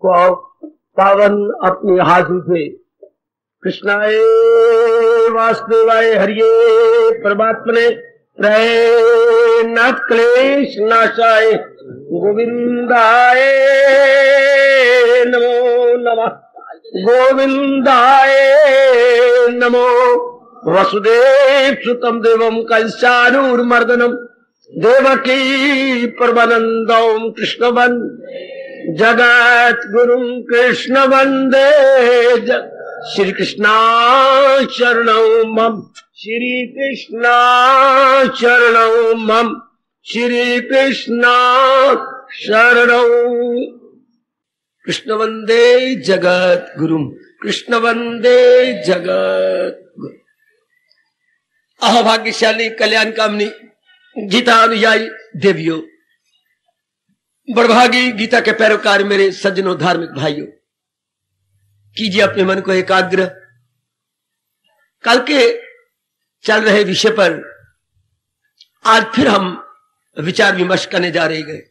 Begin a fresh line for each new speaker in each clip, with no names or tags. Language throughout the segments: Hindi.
को पावन अपनी हाथों से कृष्णाय, वासुदेवाय, हरिये, परमात्मने न क्लेश नाशाय, गोविंदाय नमो नमः। गोविंदाय नमो। वसुदेव सुतम देवम कंसानूर्मर्दनम देवकी परमानंदम कृष्ण बन जगत गुरु कृष्ण वंदे। श्री कृष्णा शरण मम। श्री कृष्ण शरण मम। श्री कृष्ण शरण कृष्ण वंदे जगत गुरु। कृष्ण वंदे जगत गुरु। कल्याण कामनी गीता अनुयायी देवियों। बड़भागी गीता के पैरोकार मेरे सज्जनों, धार्मिक भाइयों, कीजिए अपने मन को एकाग्र। कल के चल रहे विषय पर आज फिर हम विचार विमर्श करने जा रहे गए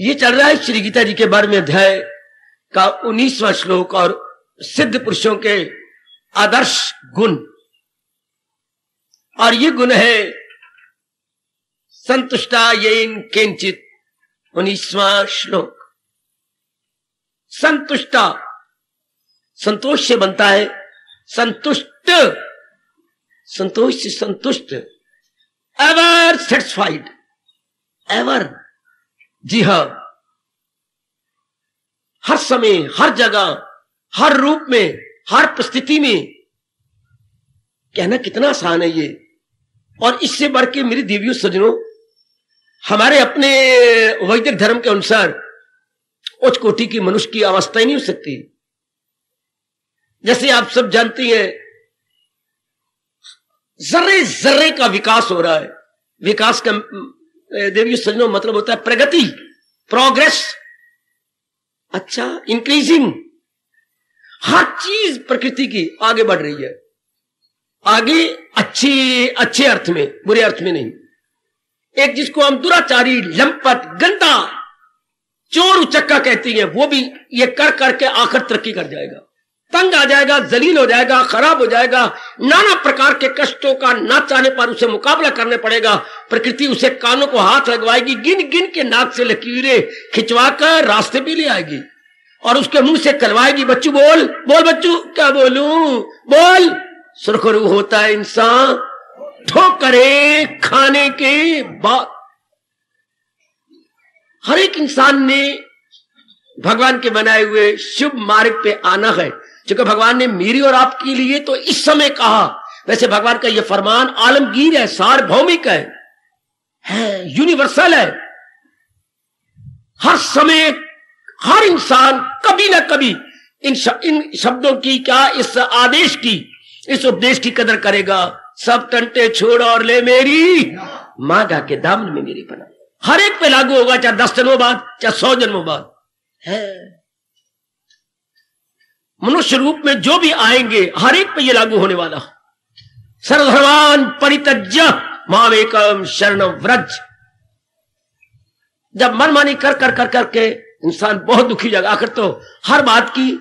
ये चल रहा है श्री गीता जी के बारे में अध्याय का उन्नीसवा श्लोक और सिद्ध पुरुषों के आदर्श गुण। और ये गुण है संतुष्टा ये किंचित उन्नीसवा श्लोक। संतुष्टा, संतोष से बनता है। संतुष्ट, संतोष से संतुष्ट। एवर सेटिस्फाइड एवर जी हा। हर समय, हर जगह, हर रूप में, हर परिस्थिति में। कहना कितना आसान है ये। और इससे बढ़ के मेरी देवियों सजनों हमारे अपने वैदिक धर्म के अनुसार उच्च कोटि की मनुष्य की अवस्था ही नहीं हो सकती। जैसे आप सब जानती हैं जर्रे जर्रे का विकास हो रहा है। विकास का देवी सजनों मतलब होता है प्रगति प्रोग्रेस अच्छा इंक्रीजिंग हर चीज़ प्रकृति की आगे बढ़ रही है। आगे अच्छी, अच्छे अर्थ में, बुरे अर्थ में नहीं। एक जिसको हम दुराचारी, लंपट, गंदा, चोर उचक्का कहती है, वो भी ये कर करके आखिर तरक्की कर जाएगा। तंग आ जाएगा, जलील हो जाएगा, खराब हो जाएगा, नाना प्रकार के कष्टों का ना चाहने पर उसे मुकाबला करने पड़ेगा, प्रकृति उसे कानों को हाथ लगवाएगी गिन गिन के नाक से लकीरें खिंचवा कर रास्ते भी ले आएगी और उसके मुँह से कलवाएगी बच्चू बोल बोल बच्चू, क्या बोलू? बोल। सुरखरू होता है इंसान। ठोकरे खाने के बाद। हर एक इंसान ने भगवान के बनाए हुए शुभ मार्ग पे आना है। क्योंकि भगवान ने मेरी और आपके लिए तो इस समय कहा वैसे भगवान का यह फरमान आलमगीर है सार्वभौमिक है, है यूनिवर्सल है। हर समय हर इंसान कभी ना कभी इन इन शब्दों की क्या इस आदेश की इस उपदेश की कदर करेगा। सब टंटे छोड़ और ले मेरी। मांगा के दामन में मेरी बना हर एक पे लागू होगा, चाहे दस जन्मों बाद, चाहे सौ जन्मों बाद। है। मनुष्य रूप में जो भी आएँगे, हर एक पे ये लागू होने वाला। सर्वधर्मान परितज्य मावेकम शरण व्रज। जब मनमानी कर कर कर करके इंसान बहुत दुखी जाएगा। आखिर तो हर बात की,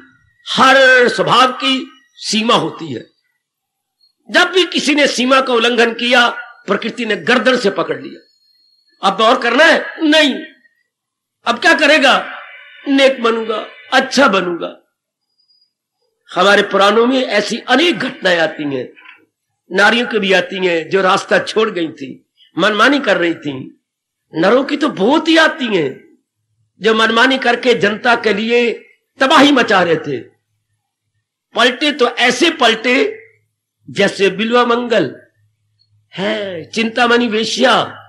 हर स्वभाव की सीमा होती है। जब भी किसी ने सीमा का उल्लंघन किया, प्रकृति ने गर्दन से पकड़ लिया। अब और करना है? नहीं। अब क्या करेगा? नेक बनूँगा अच्छा बनूँगा। हमारे पुराणों में ऐसी अनेक घटनाएँ आती हैं। नारियों की भी आती हैं, जो रास्ता छोड़ गई थी, मनमानी कर रही थी। नरों की तो बहुत ही आती हैं, जो मनमानी करके जनता के लिए तबाही मचा रहे थे। पलटे तो ऐसे पलटे जैसे बिलवा मंगल, है, चिंतामणि वेश्या,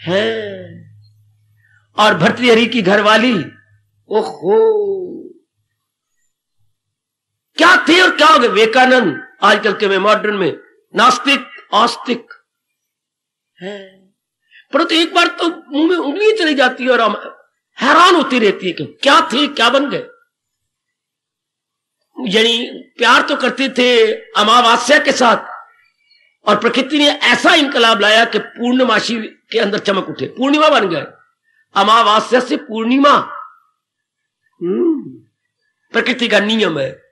है। और भर्तृहरि की घरवाली, ओहो। क्या थे और क्या हो गए? विवेकानंद, आजकल के में मॉडर्न में, नास्तिक, आस्तिक, है। परंतु एक बार तो मुँह में उंगली चली जाती है और हैरान होती रहती है कि क्या थे, क्या बन गए? यानी प्यार तो करते थे अमावस्या के साथ, और प्रकृति ने ऐसा इनकलाब लाया कि पूर्णमासी के अंदर चमक उठे, पूर्णिमा बन गए। अमावस्या से पूर्णिमा। हम्म। प्रकृति का नियम है।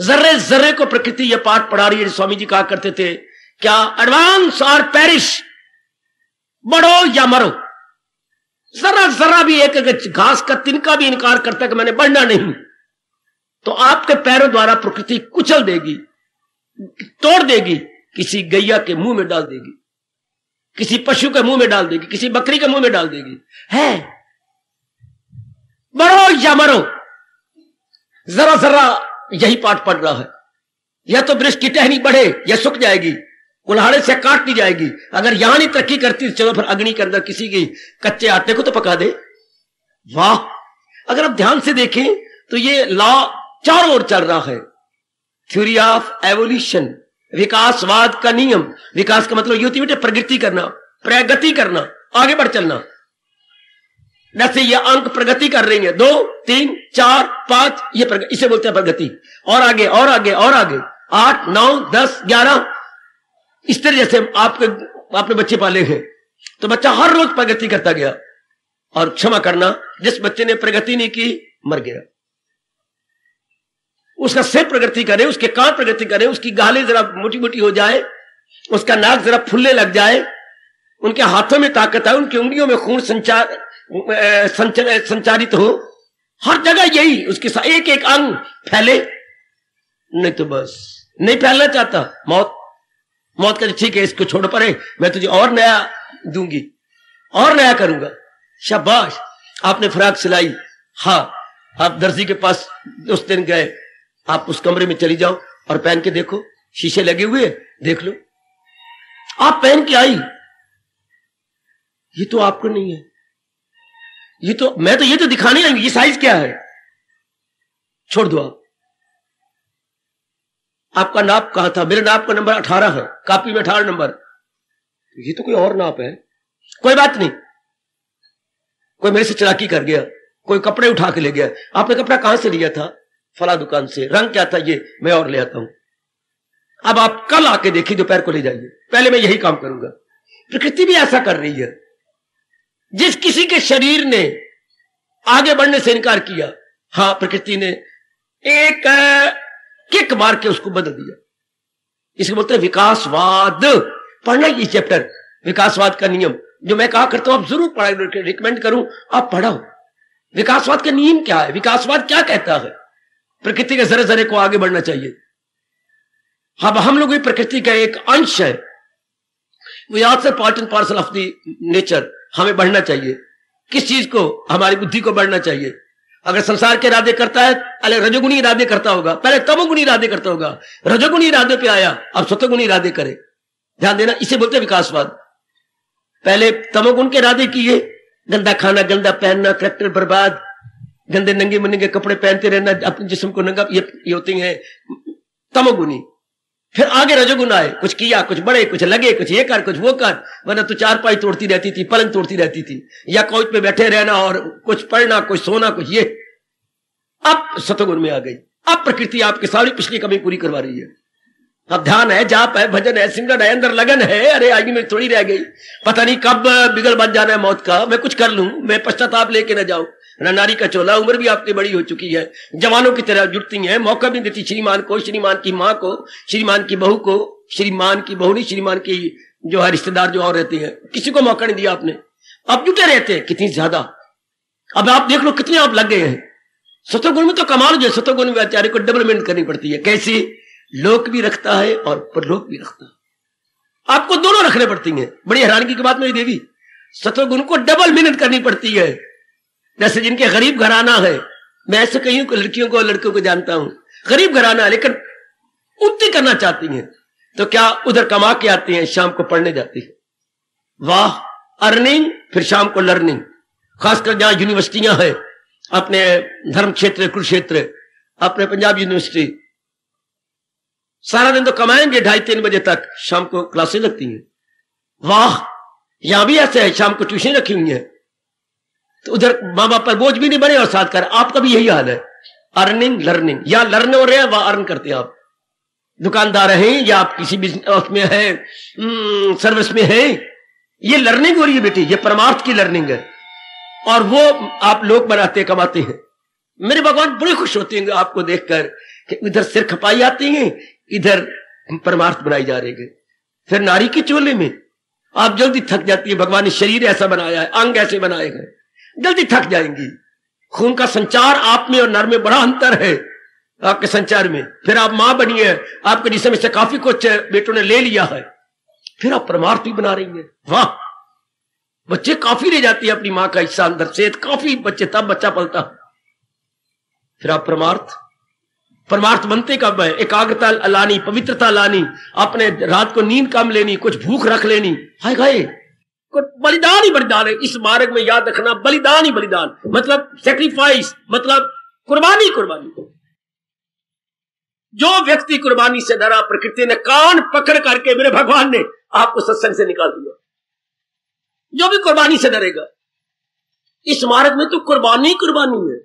जर्रे जर्रे को प्रकृति यह पाठ पढ़ा रही है स्वामी जी कहा करते थे, क्या एडवांस और पेरिश बढ़ो या मरो? जरा जरा भी एक घास का तिनका भी इनकार करता कि मैंने बढ़ना नहीं। तो आपके पैरों द्वारा प्रकृति कुचल देगी, तोड़ देगी, किसी गैया के मुँह में डाल देगी, किसी पशु के मुँह में डाल देगी, किसी बकरी के मुँह में डाल देगी। है? बढ़ो, या मरो। जरा जरा यही पाठ पड़ रहा है। या तो वृक्ष की टहनी बढ़े, या सुख जाएगी, कुल्हाड़े से काट दी जाएगी। अगर यहाँ नहीं तरक्की करती चलो फिर अग्नि के अंदर किसी की कच्चे आटे को तो पका दे। वाह! अगर आप ध्यान से देखें तो ये लॉ चारों ओर चल रहा है। थ्योरी ऑफ़ एवोल्यूशन विकासवाद का नियम। विकास का मतलब युति बेटे प्रगति करना प्रगति करना, आगे बढ़ चलना। जैसे ये अंक प्रगति कर रही है। दो, तीन, चार, पाँच, ये इसे बोलते हैं प्रगति। और आगे और आगे और आगे। आठ, नौ, दस, ग्यारह। इस तरह जैसे आपके, आपने बच्चे पाले हैं। तो बच्चा हर रोज प्रगति करता गया। और क्षमा करना, जिस बच्चे ने प्रगति नहीं की, मर गया। उसका सिर प्रगति करे उसके कान प्रगति करे उसकी गालें जरा मोटी मोटी हो जाए उसका नाक जरा फुलने लग जाए उनके हाथों में ताकत आए उनकी उंगलियों में खून संचार संचर, संचारित हो हर जगह यही उसके साथ एक एक अंग फैले। नहीं तो बस नहीं फैलना चाहता मौत मौत कहते ठीक है इसको छोड़ पड़े मैं तुझे और नया दूँगी और नया करूँगा। शाबाश आपने फ्राक सिलाई। हाँ आप दर्जी के पास उस दिन गए। आप उस कमरे में चली जाओ और पहन के देखो। शीशे लगे हुए देख लो। आप पहन के आई। ये तो आपको नहीं है। ये तो मैं तो ये तो दिखाने आई ये साइज़ क्या है? छोड़ दो आप। आपका नाप कहा था? मेरे नाप का नंबर अठारह है, कापी में अठारह नंबर ये तो कोई और नाप है। कोई बात नहीं। कोई मेरे से चलाकी कर गया, कोई कपड़े उठा के ले गया। आपने कपड़ा कहाँ से लिया था? फला दुकान से। रंग क्या था ये? मैं और ले आता हूँ। अब आप कल आके देखिए, दोपहर को ले जाइए। पहले मैं यही काम करूँगा। प्रकृति भी ऐसा कर रही है। जिस किसी के शरीर ने आगे बढ़ने से इनकार किया हाँ प्रकृति ने एक, किक मार के उसको बदल दिया। इसे बोलते हैं विकासवाद। पढ़ना ये चैप्टर विकासवाद का नियम। जो मैं कहा करता हूँ, आप ज़रूर पढ़ा रिकमेंड करूँ, आप पढ़ाओ। विकासवाद का नियम क्या है? विकासवाद क्या कहता है? प्रकृति के जरे जरे को आगे बढ़ना चाहिए। अब हम लोग भी प्रकृति का एक अंश है। We also part and parcel of the nature हमें बढ़ना चाहिए। किस चीज़ को? हमारी बुद्धि को बढ़ना चाहिए। अगर संसार के इरादे करता है, अरे रजोगुणी इरादे करता होगा, पहले तमोगुणी इरादे करता होगा। रजोगुणी इरादे पे आया, अब सतोगुणी इरादे करे। ध्यान देना, इसे बोलते हैं विकासवाद। पहले तमोगुण के इरादे किए, गंदा खाना, गंदा पहनना करेक्टर बर्बाद गंदे नंगे मनंगे कपड़े पहनते रहना अपने जिसम को नंगा ये, ये होती है तमोगुनी। फिर आगे रजोगुण आए कुछ किया कुछ बड़े कुछ लगे कुछ ये कर कुछ वो कर वरना तो चार पाई तोड़ती रहती थी पलंग तोड़ती रहती थी। या कोच पे बैठे रहना और कुछ पढ़ना कुछ सोना कुछ ये। अब सतगुण में आ गई। अब प्रकृति आपकी सारी पिछली कमी पूरी करवा रही है। अब ध्यान है जाप है भजन है सिमरन है अंदर लगन है अरे आगे में थोड़ी रह गई। पता नहीं कब बिगड़ बन जाना है मौत का मैं कुछ कर लू मैं पश्चाताप लेके ना जाऊँ। नारी का चोला, उम्र भी आपकी बड़ी हो चुकी है। जवानों की तरह जुटती है। मौका भी देती श्रीमान को, श्रीमान की माँ को, श्रीमान की बहू को, श्रीमान की बहू नहीं, श्रीमान की जो है रिश्तेदार जो और रहते हैं। किसी को मौका नहीं दिया आपने। अब जुटे रहते हैं कितनी ज़्यादा। अब आप देख लो कितने आप लग गए हैं। सतोगुण में तो कमाल जो सतोगुण में आचार्य को डेवलपमेंट करनी पड़ती है। कैसे? लोक भी रखता है और परलोक भी रखता है। आपको दोनों रखने पड़ती हैं। बड़ी हैरानगी की बात मेरी देवी। सतोगुण को डबल मेहनत करनी पड़ती है। जैसे जिनके गरीब घराना है। मैं ऐसे कई लड़कियों को लड़कों को जानता हूँ। गरीब घराना है लेकिन उन्नति करना चाहती हैं। तो क्या उधर कमा के आती हैं, शाम को पढ़ने जाती है? वाह, अर्निंग, फिर शाम को लर्निंग। खासकर जहाँ यूनिवर्सिटियाँ हैं, अपने धर्म क्षेत्र कुरुक्षेत्र, अपने पंजाब यूनिवर्सिटी। सारा दिन तो कमाएँगे ढाई तीन बजे तक, शाम को क्लासें लगती हैं। वाह, यहाँ भी ऐसे है, शाम को ट्यूशन रखी हुई है। तो उधर माँ बाप पर बोझ भी नहीं बने और साथ कर। आपका भी यही हाल है। अर्निंग लर्निंग या लर्न हो रहे हैं वह अर्न करते हैं आप। दुकानदार हैं या आप किसी बिज़नेस में है सर्विस हम्म, में है ये लर्निंग हो रही है बेटी ये परमार्थ की लर्निंग है। और वो आप लोग बनाते कमाते हैं। मेरे भगवान बड़े खुश होते हैं आपको देखकर कि इधर सिर खपाई आती है इधर परमार्थ बनाई जा रही है। फिर नारी की चोले में आप जल्दी थक जाती है भगवान ने शरीर ऐसा बनाया है अंग ऐसे बनाए गए जल्दी थक जाएँगी। खून का संचार आप में और नर में बड़ा अंतर है। आपके संचार में। फिर आप माँ बनी है। आपके जिसम से काफ़ी कुछ बेटों ने ले लिया है। फिर आप परमार्थ भी बना रही है। वाह! बच्चे काफ़ी ले जाती है अपनी माँ का हिस्सा अंदर से। काफ़ी बच्चे, तब बच्चा पलता फिर आप परमार्थ। परमार्थ बनते कब है? एकाग्रता लानी, पवित्रता लानी, अपने रात को नींद कम लेनी, कुछ भूख रख लेनी। हाय गाय! बलिदान ही बलिदान है। इस मार्ग में याद रखना बलिदान ही बलिदान। मतलब सेक्रीफाइस मतलब कुर्बानी कुर्बानी। जो व्यक्ति कुर्बानी से डरा, प्रकृति ने कान पकड़ करके मेरे भगवान ने आपको सत्संग से निकाल दिया। जो भी कुर्बानी से डरेगा, इस मार्ग में तो कुर्बानी कुर्बानी है।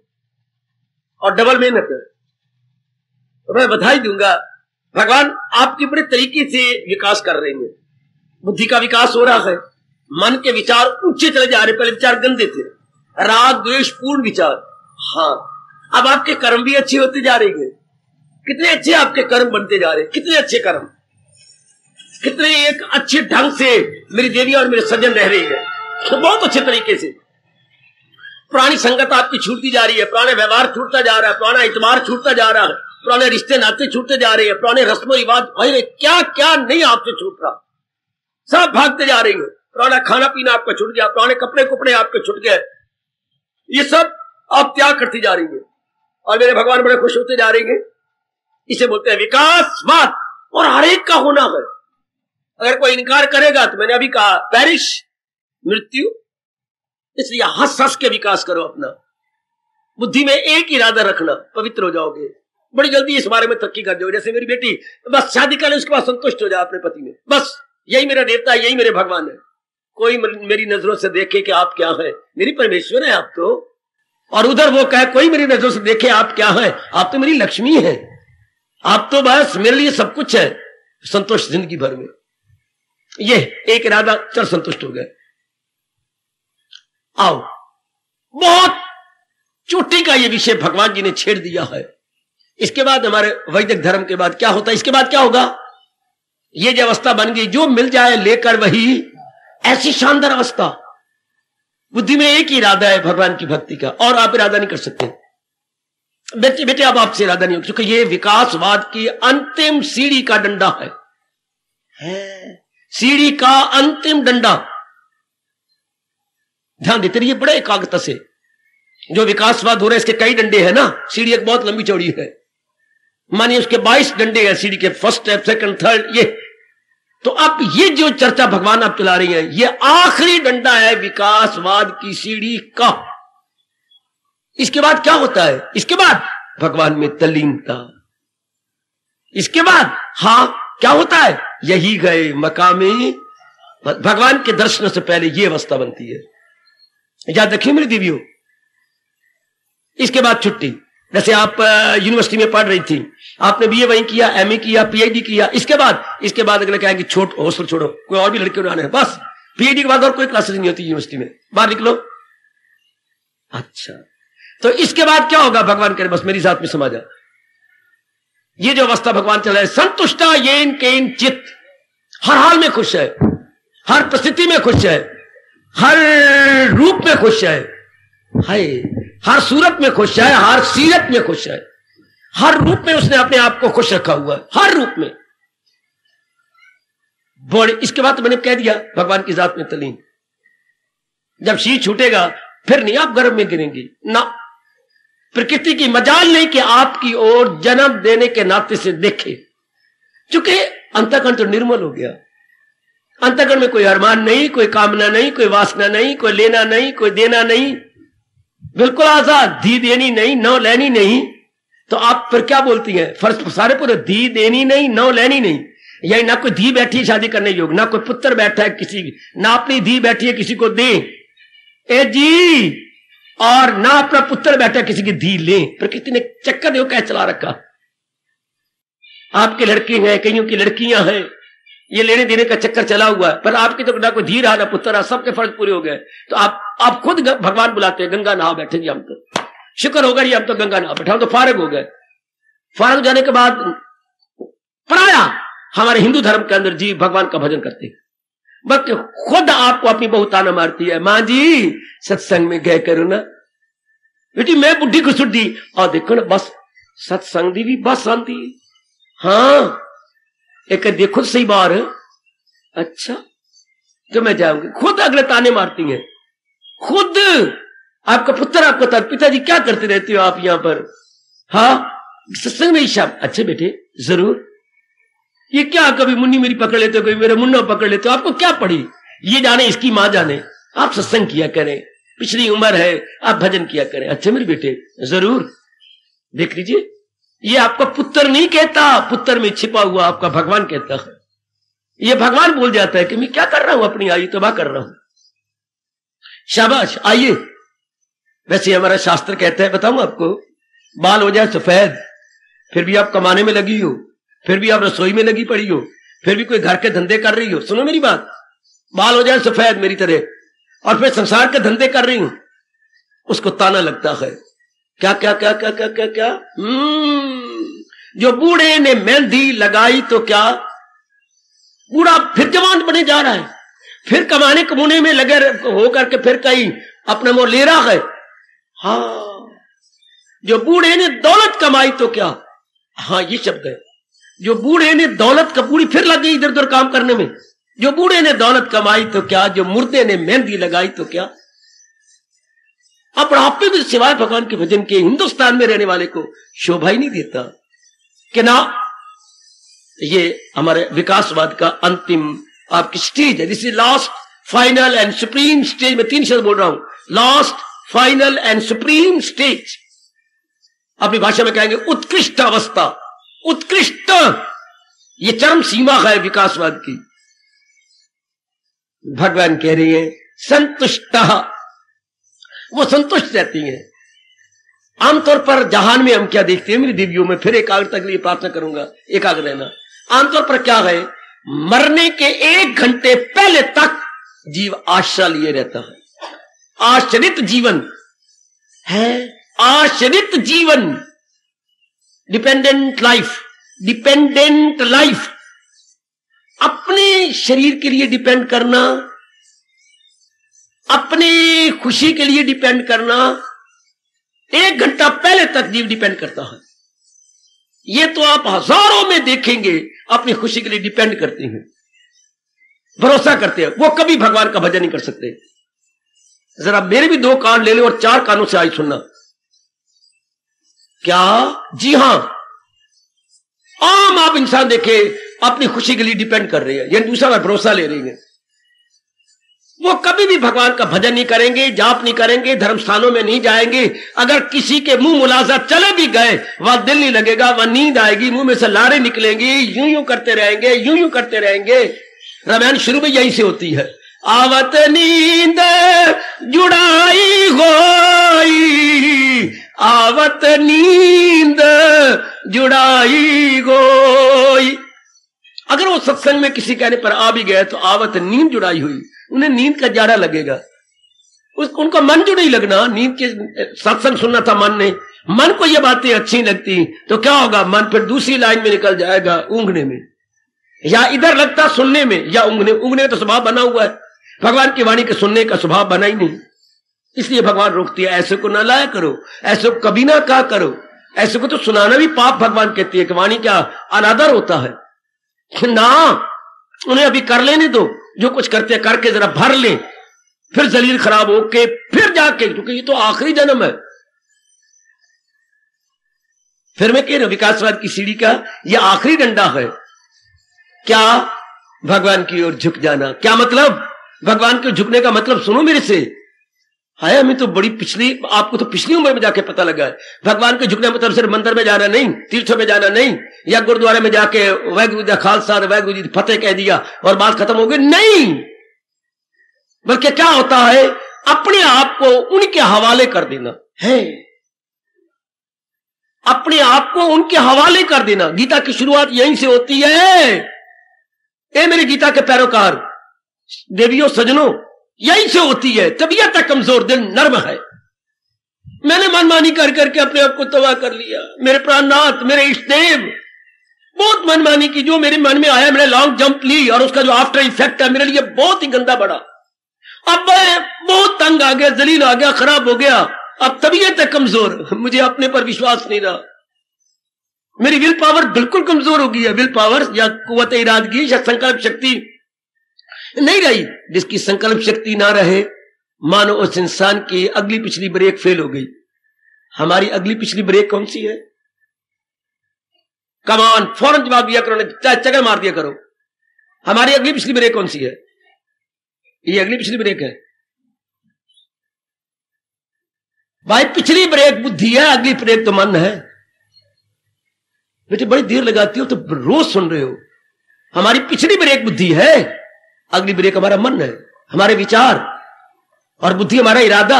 और डबल मेहनत है। तो मैं बधाई दूँगा, भगवान आपके बड़े तरीके से विकास कर रहे हैं। बुद्धि का विकास हो रहा है। मन के विचार ऊँचे चले जा रहे, पहले विचार गंदे थे। राग, द्वेष, पूर्ण विचार। हाँ अब आपके कर्म भी अच्छे होते जा रहे हैं। कितने अच्छे आपके कर्म बनते जा रहे कितने अच्छे कर्म। कितने एक अच्छे ढंग से मेरी देवी और मेरे सज्जन रह रही है। तो बहुत अच्छे तरीके से। पुरानी संगत आपकी छूटती जा रही है, पुराने व्यवहार छूटता जा रहा है, पुराना इतबार छूटता जा रहा है, पुराने रिश्ते नाते छूटते जा रहे हैं, पुराने रस्म रिवाज, भाई क्या क्या नहीं आपसे छूट रहा। सब भागते जा रही है। पुराना खाना पीना आपका छूट गया, पुराने कपड़े कुपड़े आपके छूट गए। ये सब आप त्याग करती जा रही है। और मेरे भगवान बड़े खुश होते जा रही है। इसे बोलते हैं विकासवाद और हर एक का होना है। अगर कोई इनकार करेगा तो मैंने अभी कहा, पैरिश, मृत्यु, इसलिए हंस हंस के विकास करो अपना। बुद्धि में एक इरादा रखना, पवित्र हो जाओगे। बड़ी जल्दी इस बारे में तक्की कर दो जैसे मेरी बेटी, बस शादी कर ले, उसके बाद संतुष्ट हो जाए अपने पति में। बस, यही मेरा देवता है यही मेरे भगवान है। कोई मेरी नज़रों से देखे कि आप क्या है? मेरी परमेश्वर है आप तो। और उधर वो कहे, कोई मेरी नज़रों से देखे आप क्या है? आप तो मेरी लक्ष्मी है। आप तो बस मेरे लिए सब कुछ है संतोष ज़िंदगी भर में। ये, एक इरादा, चल संतुष्ट हो गए। आओ। बहुत चोटी का ये विषय भगवान जी ने छेड़ दिया है। इसके बाद हमारे वैदिक धर्म के बाद क्या होता है? इसके बाद क्या होगा? ये जो अवस्था बन गई, जो मिल जाए लेकर वही ऐसी शानदार अवस्था। बुद्धि में एक ही इरादा है भगवान की भक्ति का और आप इरादा नहीं कर सकते। बेटे बेटे अब आपसे इरादा नहीं हो क्योंकि ये विकासवाद की अंतिम सीढ़ी का डंडा है, है। सीढ़ी का अंतिम डंडा। ध्यान देते रहिए बड़े एकाग्रता से। जो विकासवाद हो रहा है इसके कई डंडे हैं ना। सीढ़ी एक बहुत लंबी चौड़ी है। मानिए उसके 22 डंडे हैं सीढ़ी के फ़र्स्ट स्टेप सेकंड थर्ड ये तो अब ये जो चर्चा भगवान आप चला रही है, ये आखिरी डंडा है विकासवाद की सीढ़ी का। इसके बाद क्या होता है? इसके बाद भगवान में तलीनता इसके बाद हाँ क्या होता है? यही गए मकामी भगवान के दर्शन से पहले ये अवस्था बनती है। याद रखिए मेरी देवियों, इसके बाद छुट्टी। जैसे आप यूनिवर्सिटी में पढ़ रही थी। आपने बीए वहीं किया एमए किया पीएचडी किया। इसके बाद इसके बाद अगले कहेंगे, छोट हॉस्टल छोड़ो। कोई और भी लड़के उड़ाने बस पीएचडी के बाद और कोई क्लासेस नहीं होती यूनिवर्सिटी में। बाहर निकलो। अच्छा। तो इसके बाद क्या होगा? भगवान करे बस मेरी साथ में समझ आ ये जो अवस्था भगवान चला है, संतुष्टा ये केन चित हर हाल में खुश है। हर परिस्थिति में खुश है। हर रूप में खुश है। हाय, हर सूरत में खुश है, हर सीरत में खुश है। हर रूप में उसने अपने आप को खुश रखा हुआ है, हर रूप में। बड़े, इसके बाद तो मैंने कह दिया, भगवान की जात में तलीन। जब शी छूटेगा, फिर नहीं आप गर्भ में गिरेंगे, ना। प्रकृति की मजाल नहीं कि आपकी ओर जन्म देने के नाते से देखे। चूँकि अंतकरण तो निर्मल हो गया। अंतकरण में कोई अरमान नहीं, कोई कामना नहीं, कोई वासना नहीं, कोई लेना नहीं, कोई देना नहीं। बिल्कुल आज़ाद। धी देनी नहीं, नौ लेनी नहीं। तो आप फिर क्या बोलती हैं? फ़र्ज़ सारे पूरे धी देनी नहीं, नौ लेनी नहीं। यही ना कोई धी बैठी है शादी करने योग ना कोई पुत्र बैठा है किसी, ना अपनी धी बैठी है किसी को दे। ए जी, और ना अपना पुत्र बैठा किसी की धी ले। प्रकृति ने चक्कर देखो कैसे चला रखा। आपके लड़के हैं, कईयों की लड़कियाँ हैं। ये लेने देने का चक्कर चला हुआ है, पर आपकी तो ना कोई धीर ना पुत्र रहा सबके फ़र्ज़ पूरे हो गए। तो आप आप खुद भगवान बुलाते हैं, गंगा नहा बैठे जी हम तो। शुक्र होगा ये अब तो गंगा ना बैठा तो फारग हो गए। फारग जाने के बाद पढ़ाया हमारे हिंदू धर्म के अंदर जी भगवान का भजन करते बल्कि खुद आपको अपनी बहुत ताना मारती है, माँ जी, सत्संग में गए करो ना। बेटी, मैं बुढ़ी को सुटी और देखो ना, बस, सत्संग दी भी, बस आती हाँ एक देखो सही बार अच्छा तो मैं जाऊँगी। खुद अगले ताने मारती हैं। खुद, आपका पुत्र आपका तर, पिताजी क्या करते रहते हो आप यहाँ पर? हाँ सत्संग में शब्द अच्छे बेटे, ज़रूर। ये क्या कभी मुन्नी मेरी पकड़ लेते हो, कभी मेरे मुन्ना पकड़ लेते हो? आपको क्या पड़ी? ये जाने, इसकी माँ जाने। आप सत्संग किया करें। पिछली उम्र है, आप भजन किया करें। अच्छे मेरे बेटे, ज़रूर। देख लीजिए ये आपका पुत्र नहीं कहता, पुत्र में छिपा हुआ आपका भगवान कहता है। ये भगवान बोल जाता है कि मैं क्या कर रहा हूँ अपनी आयु तबाह कर रहा हूँ। शाबाश, आइए। वैसे हमारा शास्त्र कहता है, बताऊँ आपको, बाल हो जाए सफ़ेद, फिर भी आप कमाने में लगी हो, फिर भी आप रसोई में लगी पड़ी हो, फिर भी कोई घर के धंधे कर रही हो, सुनो मेरी बात, बाल हो जाए सफ़ेद मेरी तरह, और फिर संसार के धंधे कर रही हूँ, उसको ताना लगता है। क्या क्या क्या क्या क्या क्या क्या? हम्म, जो बूढ़े ने मेहंदी लगाई तो क्या? बूढ़ा फिर जवान बने जा रहा है। फिर कमाने कमुने में लगे होकर के फिर कहीं अपने वो ले रहा है। हाँ। जो बूढ़े ने दौलत कमाई तो क्या? हाँ ये शब्द है। जो बूढ़े ने दौलत का पूरी फिर लग गई इधर उधर काम करने में। जो बूढ़े ने दौलत कमाई तो क्या? जो मुर्दे ने मेहंदी लगाई तो क्या? बुढ़ापे में सिवाय भगवान के भजन के हिंदुस्तान में रहने वाले को शोभा ही नहीं देता कि ना ये हमारे विकासवाद का अंतिम आपकी स्टेज है। This is last final and supreme stage में तीन शब्द बोल रहा हूँ। Last final and supreme stage अपनी भाषा में कहेंगे, उत्कृष्ट अवस्था। उत्कृष्ट। ये चरम सीमा है विकासवाद की। भगवान कह रही है, संतुष्ट। वो संतुष्ट रहती है। आमतौर पर जहान में हम क्या देखते हैं? मेरी दिव्यों में फिर एकाग्रता के लिए प्रार्थना करूँगा, एकाग्र रहना। आमतौर पर क्या है? मरने के एक घंटे पहले तक जीव आशा लिए रहता है। आश्रित जीवन है, आश्रित जीवन। डिपेंडेंट लाइफ डिपेंडेंट लाइफ अपने शरीर के लिए डिपेंड करना अपने खुशी के लिए डिपेंड करना एक घंटा पहले तक जीव डिपेंड करता है। ये तो आप हज़ारों में देखेंगे, अपनी खुशी के लिए डिपेंड करते हैं। भरोसा करते हैं। वो कभी भगवान का भजन नहीं कर सकते। जरा मेरे भी दो कान ले लो और चार कानों से आई सुनना। क्या? जी हाँ। आम आप इंसान देखे, अपनी खुशी के लिए डिपेंड कर रहे हैं। या दूसरा भरोसा ले रही है। वो कभी भी भगवान का भजन नहीं करेंगे, जाप नहीं करेंगे धर्म स्थानों में नहीं जाएँगे। अगर किसी के मुँह मुलाजा चले भी गए, वह दिल नहीं लगेगा, वह नींद आएगी, मुँह में से लारे निकलेंगी, यूँ यूँ करते रहेंगे, यूँ यूँ करते रहेंगे। रामायण शुरू में यही से होती है। आवत नींद जुड़ाई हो आवत नींद जुड़ाई गोई अगर वो सत्संग में किसी कहने पर आ भी गए तो आवत नींद जुड़ाई हुई। उन्हें नींद का जाड़ा लगेगा। उस, उनका मन जो नहीं लगना। नींद के सत्संग सुनना था मन ने। मन को ये बातें अच्छी लगती। तो क्या होगा? मन फिर दूसरी लाइन में निकल जाएगा ऊंघने में। या इधर लगता सुनने में या ऊंघने ऊंघने तो स्वभाव बना हुआ है। भगवान की वाणी के सुनने का स्वभाव बना ही नहीं। इसलिए भगवान रोकती है ऐसे को ना लाया करो। ऐसे को कभी ना कहा करो। ऐसे को तो सुनाना भी पाप भगवान कहती है कि वाणी क्या अनादर होता है। ना, उन्हें अभी कर लेने दो, जो कुछ करते करके जरा भर ले। फिर जलील खराब होके फिर जाके, क्योंकि ये तो आखिरी जन्म है। फिर मैं कह रहा हूँ विकासवाद की सीढ़ी का यह आखिरी डंडा है। क्या भगवान की ओर झुक जाना? क्या मतलब? भगवान के झुकने का मतलब सुनो मेरे से। हाय, हमें तो बड़ी पिछली, आपको तो पिछली उम्र में जाके पता लगा है। भगवान के झुकने मतलब सिर्फ़ मंदिर में जाना नहीं, तीर्थों में जाना नहीं, या गुरुद्वारे में जाके वैगुरुदा खालसा वैगुरु जी फतेह कह दिया और बात खत्म हो गई। नहीं! बल्कि क्या होता है, अपने आप को उनके हवाले कर देना। है? अपने आप को उनके हवाले कर देना। गीता की शुरुआत यहीं से होती है। ए मेरे गीता के पैरोकार, देवियों, सजनों यही से होती है। तबीयत है कमज़ोर दिल नर्म है। मैंने मनमानी कर करके अपने आप को तबाह कर लिया। मेरे प्राणनाथ, मेरे इष्टदेव बहुत मनमानी की जो मेरे मन में आया, मैंने लॉन्ग जंप ली और उसका जो आफ्टर इफ़ेक्ट है, मेरे लिए बहुत ही गंदा बड़ा अब मैं बहुत तंग आ गया, जलील आ गया, खराब हो गया। अब तबीयत है कमज़ोर। मुझे अपने पर विश्वास नहीं रहा। मेरी विल पावर बिल्कुल कमज़ोर हो गई है। विल पावर या कुत इरादगी या संकल्प शक्ति नहीं रही, जिसकी संकल्प शक्ति ना रहे। मानो उस इंसान की अगली पिछली ब्रेक फेल हो गई। हमारी अगली पिछली ब्रेक कौन सी है? कमान फ़ौरन जवाब दिया करो चाहे चक्कर मार दिया करो। हमारी अगली पिछली ब्रेक कौन सी है? ये अगली पिछली ब्रेक है। भाई, पिछली ब्रेक बुद्धि है, अगली ब्रेक तो मन है। बेटे, बड़ी देर लगाती हो तो रोज सुन रहे हो। हमारी पिछली ब्रेक बुद्धि है। अगली ब्रेक हमारा मन है, हमारे विचार और बुद्धि हमारा इरादा।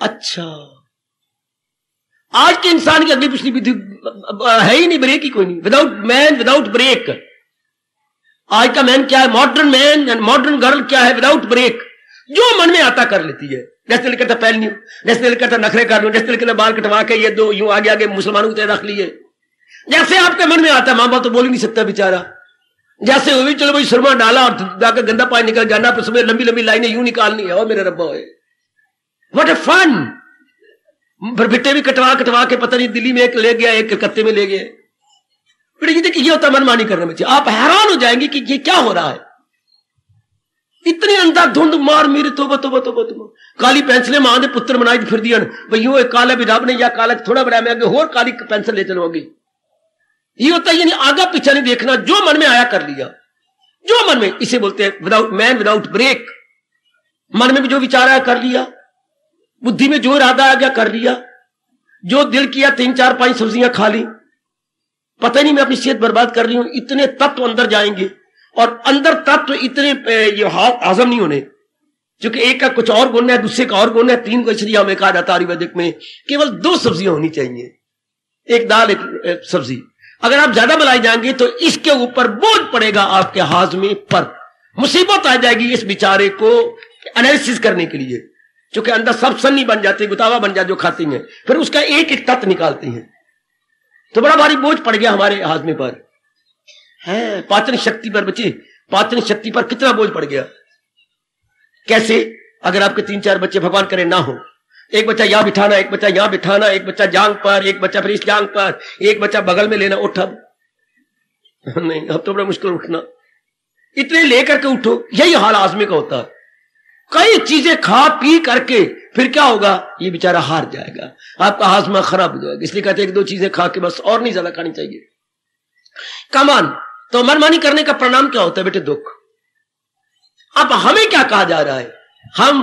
अच्छा। आज के इंसान की अगली पिछली बुद्धि है ही नहीं, ब्रेक ही कोई नहीं। विदाउट मैन विदाउट ब्रेक आज का मैन क्या है? Modern man and modern girl क्या है? विदाउट ब्रेक जो मन में आता कर लेती है। जैसे दिल करता पहन लू जैसे दिल करता नखरे कर लू, जैसे दिल करता बाल कटवा के ये दो, यूँ आगे आगे मुसलमानों की रख लिए। जैसे आपके मन में आता है माँ बाप तो बोल ही नहीं सकता बेचारा। जैसे वो भी चलो भाई सुरमा डाला और जाकर गंदा पानी निकल जाना, फिर सुबह लंबी लंबी लाइनें यूँ निकालनी है, और मेरे रब्बा है। वट ए फन फिर भी कटवा कटवा के पता नहीं दिल्ली में एक ले गया, एक कलकत्ते में ले गया। फिर ये देखिए, ये होता मनमानी करने में। आप हैरान हो जाएँगे कि ये क्या हो रहा है। इतनी अंदर धुंध मार मेरी तो तो तो तो काली पेंसिलें माँ ने पुत्र बनाई, फिर दिया। भाई, यूँ काला भी रब ने या काला थोड़ा बनाया, मैं होर काली पेंसिल ले चलोगी। ये होता है, यानी आगा पीछा नहीं देखना, जो मन में आया कर लिया। जो मन में, इसे बोलते हैं विदाउट मैन विदाउट ब्रेक मन में भी जो विचार आया कर लिया, बुद्धि में जो इरादा आ गया कर लिया, जो दिल किया, तीन, चार, पाँच सब्ज़ियाँ खा ली। पता ही नहीं, मैं अपनी सेहत बर्बाद कर रही हूँ, इतने तत्व अंदर जाएँगे, और अंदर तत्व इतने ये हाजम नहीं होने। क्योंकि एक का कुछ और गुण है, दूसरे का और गुण है, तीन को इसलिए हमें कहा जाता आयुर्वेदिक में, केवल दो सब्ज़ियाँ होनी चाहिए। एक दाल, एक सब्ज़ी। अगर आप ज़्यादा बनाई जाएँगे तो इसके ऊपर बोझ पड़ेगा आपके हाजमे पर मुसीबत आ जाएगी इस बिचारे को एनालिसिस करने के लिए। क्योंकि अंदर सब सन्नी बन जाती है, गुतावा बन जाती जो खाती हैं, फिर उसका एक एक तत्व निकालती हैं। तो बड़ा भारी बोझ पड़ गया हमारे हाजमे पर। है, पाचन शक्ति पर बचे। पाचन शक्ति पर कितना बोझ पड़ गया? कैसे? अगर आपके तीन चार बच्चे भगवान करे ना हो एक बच्चा यहाँ बिठाना एक बच्चा यहाँ बिठाना एक बच्चा जांग पर, एक बच्चा फिर इस जांग पर, एक बच्चा बगल में लेना, उठ अब। नहीं, अब तो बड़ा मुश्किल उठना। इतने लेकर के उठो, यही हाल आजमे का होता। है कई चीज़ें खा पी करके, फिर क्या होगा? ये बेचारा हार जाएगा। आपका हाजमा खराब हो जाएगा। इसलिए कहते हैं, एक दो चीज़ें खा के बस और नहीं ज़्यादा खानी चाहिए। कमान तो मनमानी करने का परिणाम क्या होता है, बेटे, दुख? अब हमें क्या कहा जा रहा है? हम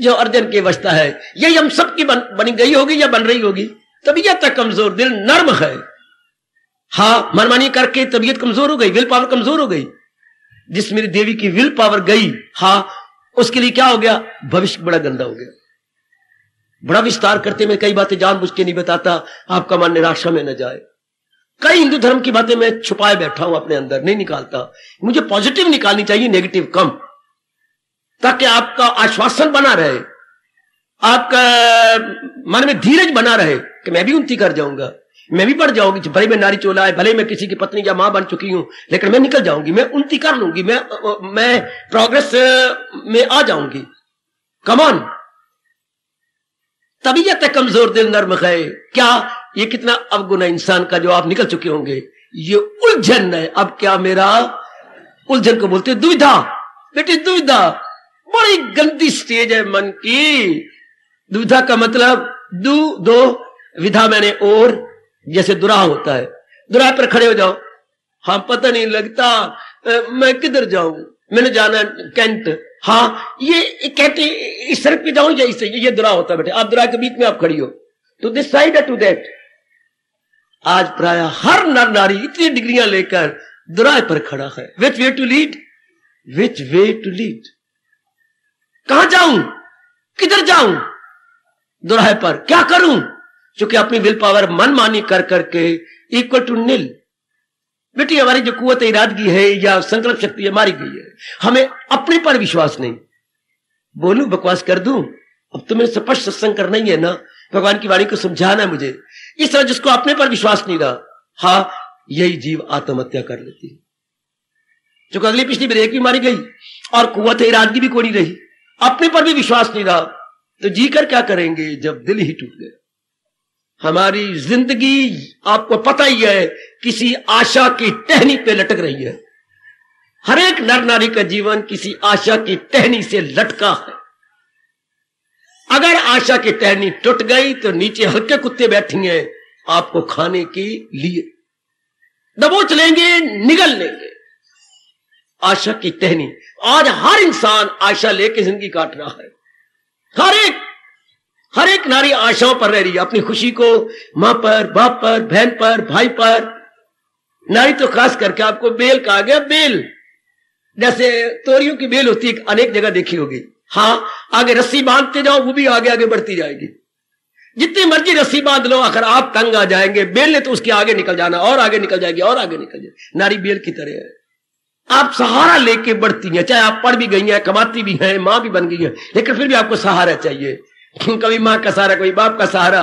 जो अर्जन की अवस्था है यही हम सबकी बन, बनी गई होगी या बन रही होगी? तबीयत कमज़ोर दिल नर्म है। हाँ मनमानी करके तबीयत कमज़ोर हो गई विल पावर कमज़ोर हो गई। जिस मेरी देवी की विल पावर गई हाँ उसके लिए क्या हो गया? भविष्य बड़ा गंदा हो गया। बड़ा विस्तार करते मैं कई बातें जानबूझ के नहीं बताता आपका मन निराशा में न जाए। कई हिंदू धर्म की बातें मैं छुपाए बैठा हूँ अपने अंदर नहीं निकालता। मुझे पॉजिटिव निकालनी चाहिए नेगेटिव कम। ताकि आपका आश्वासन बना रहे, आपका मन में धीरज बना रहे कि मैं भी उन्नति कर जाऊँगा। मैं भी बढ़ जाऊँगी, भले मैं नारी चोला है, भले मैं किसी की पत्नी या माँ बन चुकी हूँ, लेकिन मैं निकल जाऊँगी, मैं उन्नति कर लूँगी, मैं मैं प्रोग्रेस में आ जाऊँगी। कमान तबीयत है कमज़ोर दिल, नर्म है। क्या ये कितना अवगुण है इंसान का जो आप निकल चुके होंगे? ये उलझन है। अब क्या मेरा उलझन को बोलते दुविधा? बेटी, दुविधा। बड़ी गंदी स्टेज है मन की। दुविधा का मतलब दू दो विधा मैंने और जैसे दुराह होता है। दुराह पर खड़े हो जाओ। हाँ पता नहीं लगता आ, मैं किधर जाऊँ? मैंने जाना कैंट। हाँ ये कहते इस सड़क पे जाऊँ या इससे ये दुरा होता है बेटे। आप दुरा के बीच में आप खड़ी हो। To this side to that आज प्राय हर नर नारी इतनी डिग्रियाँ लेकर दुराय पर खड़ा है। Which way to lead which way to lead कहा जाऊँ? किधर जाऊँ? दुराहे पर क्या करूँ? क्योंकि अपनी विल पावर मन मानी कर करके इक्वल टू नील बेटी, हमारी जो कुत इरादगी है या संकल्प शक्ति है, मारी गई है। हमें अपने पर विश्वास नहीं। बोलू, बकवास कर दू? अब तुम्हें तो स्पष्ट सत्संग करना ही है ना। भगवान की वाणी को समझाना है मुझे। इस तरह जिसको अपने पर विश्वास नहीं रहा, हा, यही जीव आत्महत्या कर लेती है। जो अगली पिछली ब्रेक भी मारी गई, और कुत इरादगी भी कोई रही। अपने पर भी विश्वास नहीं रहा। तो जीकर क्या करेंगे जब दिल ही टूट गया? हमारी ज़िंदगी आपको पता ही है, किसी आशा की टहनी पे लटक रही है। हर एक नर नारी का जीवन किसी आशा की टहनी से लटका है। अगर आशा की टहनी टूट गई तो नीचे हल्के कुत्ते बैठेंगे आपको खाने के लिए। दबोच लेंगे, निगल लेंगे। आशा की टहनी। आज हर इंसान आशा लेके ज़िंदगी काट रहा है। हर एक हर एक नारी आशाओं पर रह रही है। अपनी खुशी को माँ पर, बाप पर, बहन पर, भाई पर। नारी तो खास करके आपको बेल कहा गया, बेल। जैसे तोरियों की बेल होती है अनेक जगह देखी होगी। हाँ आगे रस्सी बांधते जाओ, वो भी आगे आगे बढ़ती जाएगी। जितनी मर्ज़ी रस्सी बाँध लो, अगर आप तंग आ जाएँगे, बेल ने तो उसके आगे निकल जाना, और आगे निकल जाएगी, और आगे निकल जाएगी। नारी बेल की तरह है। आप सहारा लेके बढ़ती हैं, चाहे आप पढ़ भी गई हैं, कमाती भी हैं, माँ भी बन गई है, लेकिन फिर भी आपको सहारा चाहिए। कभी माँ का सहारा, कभी बाप का सहारा।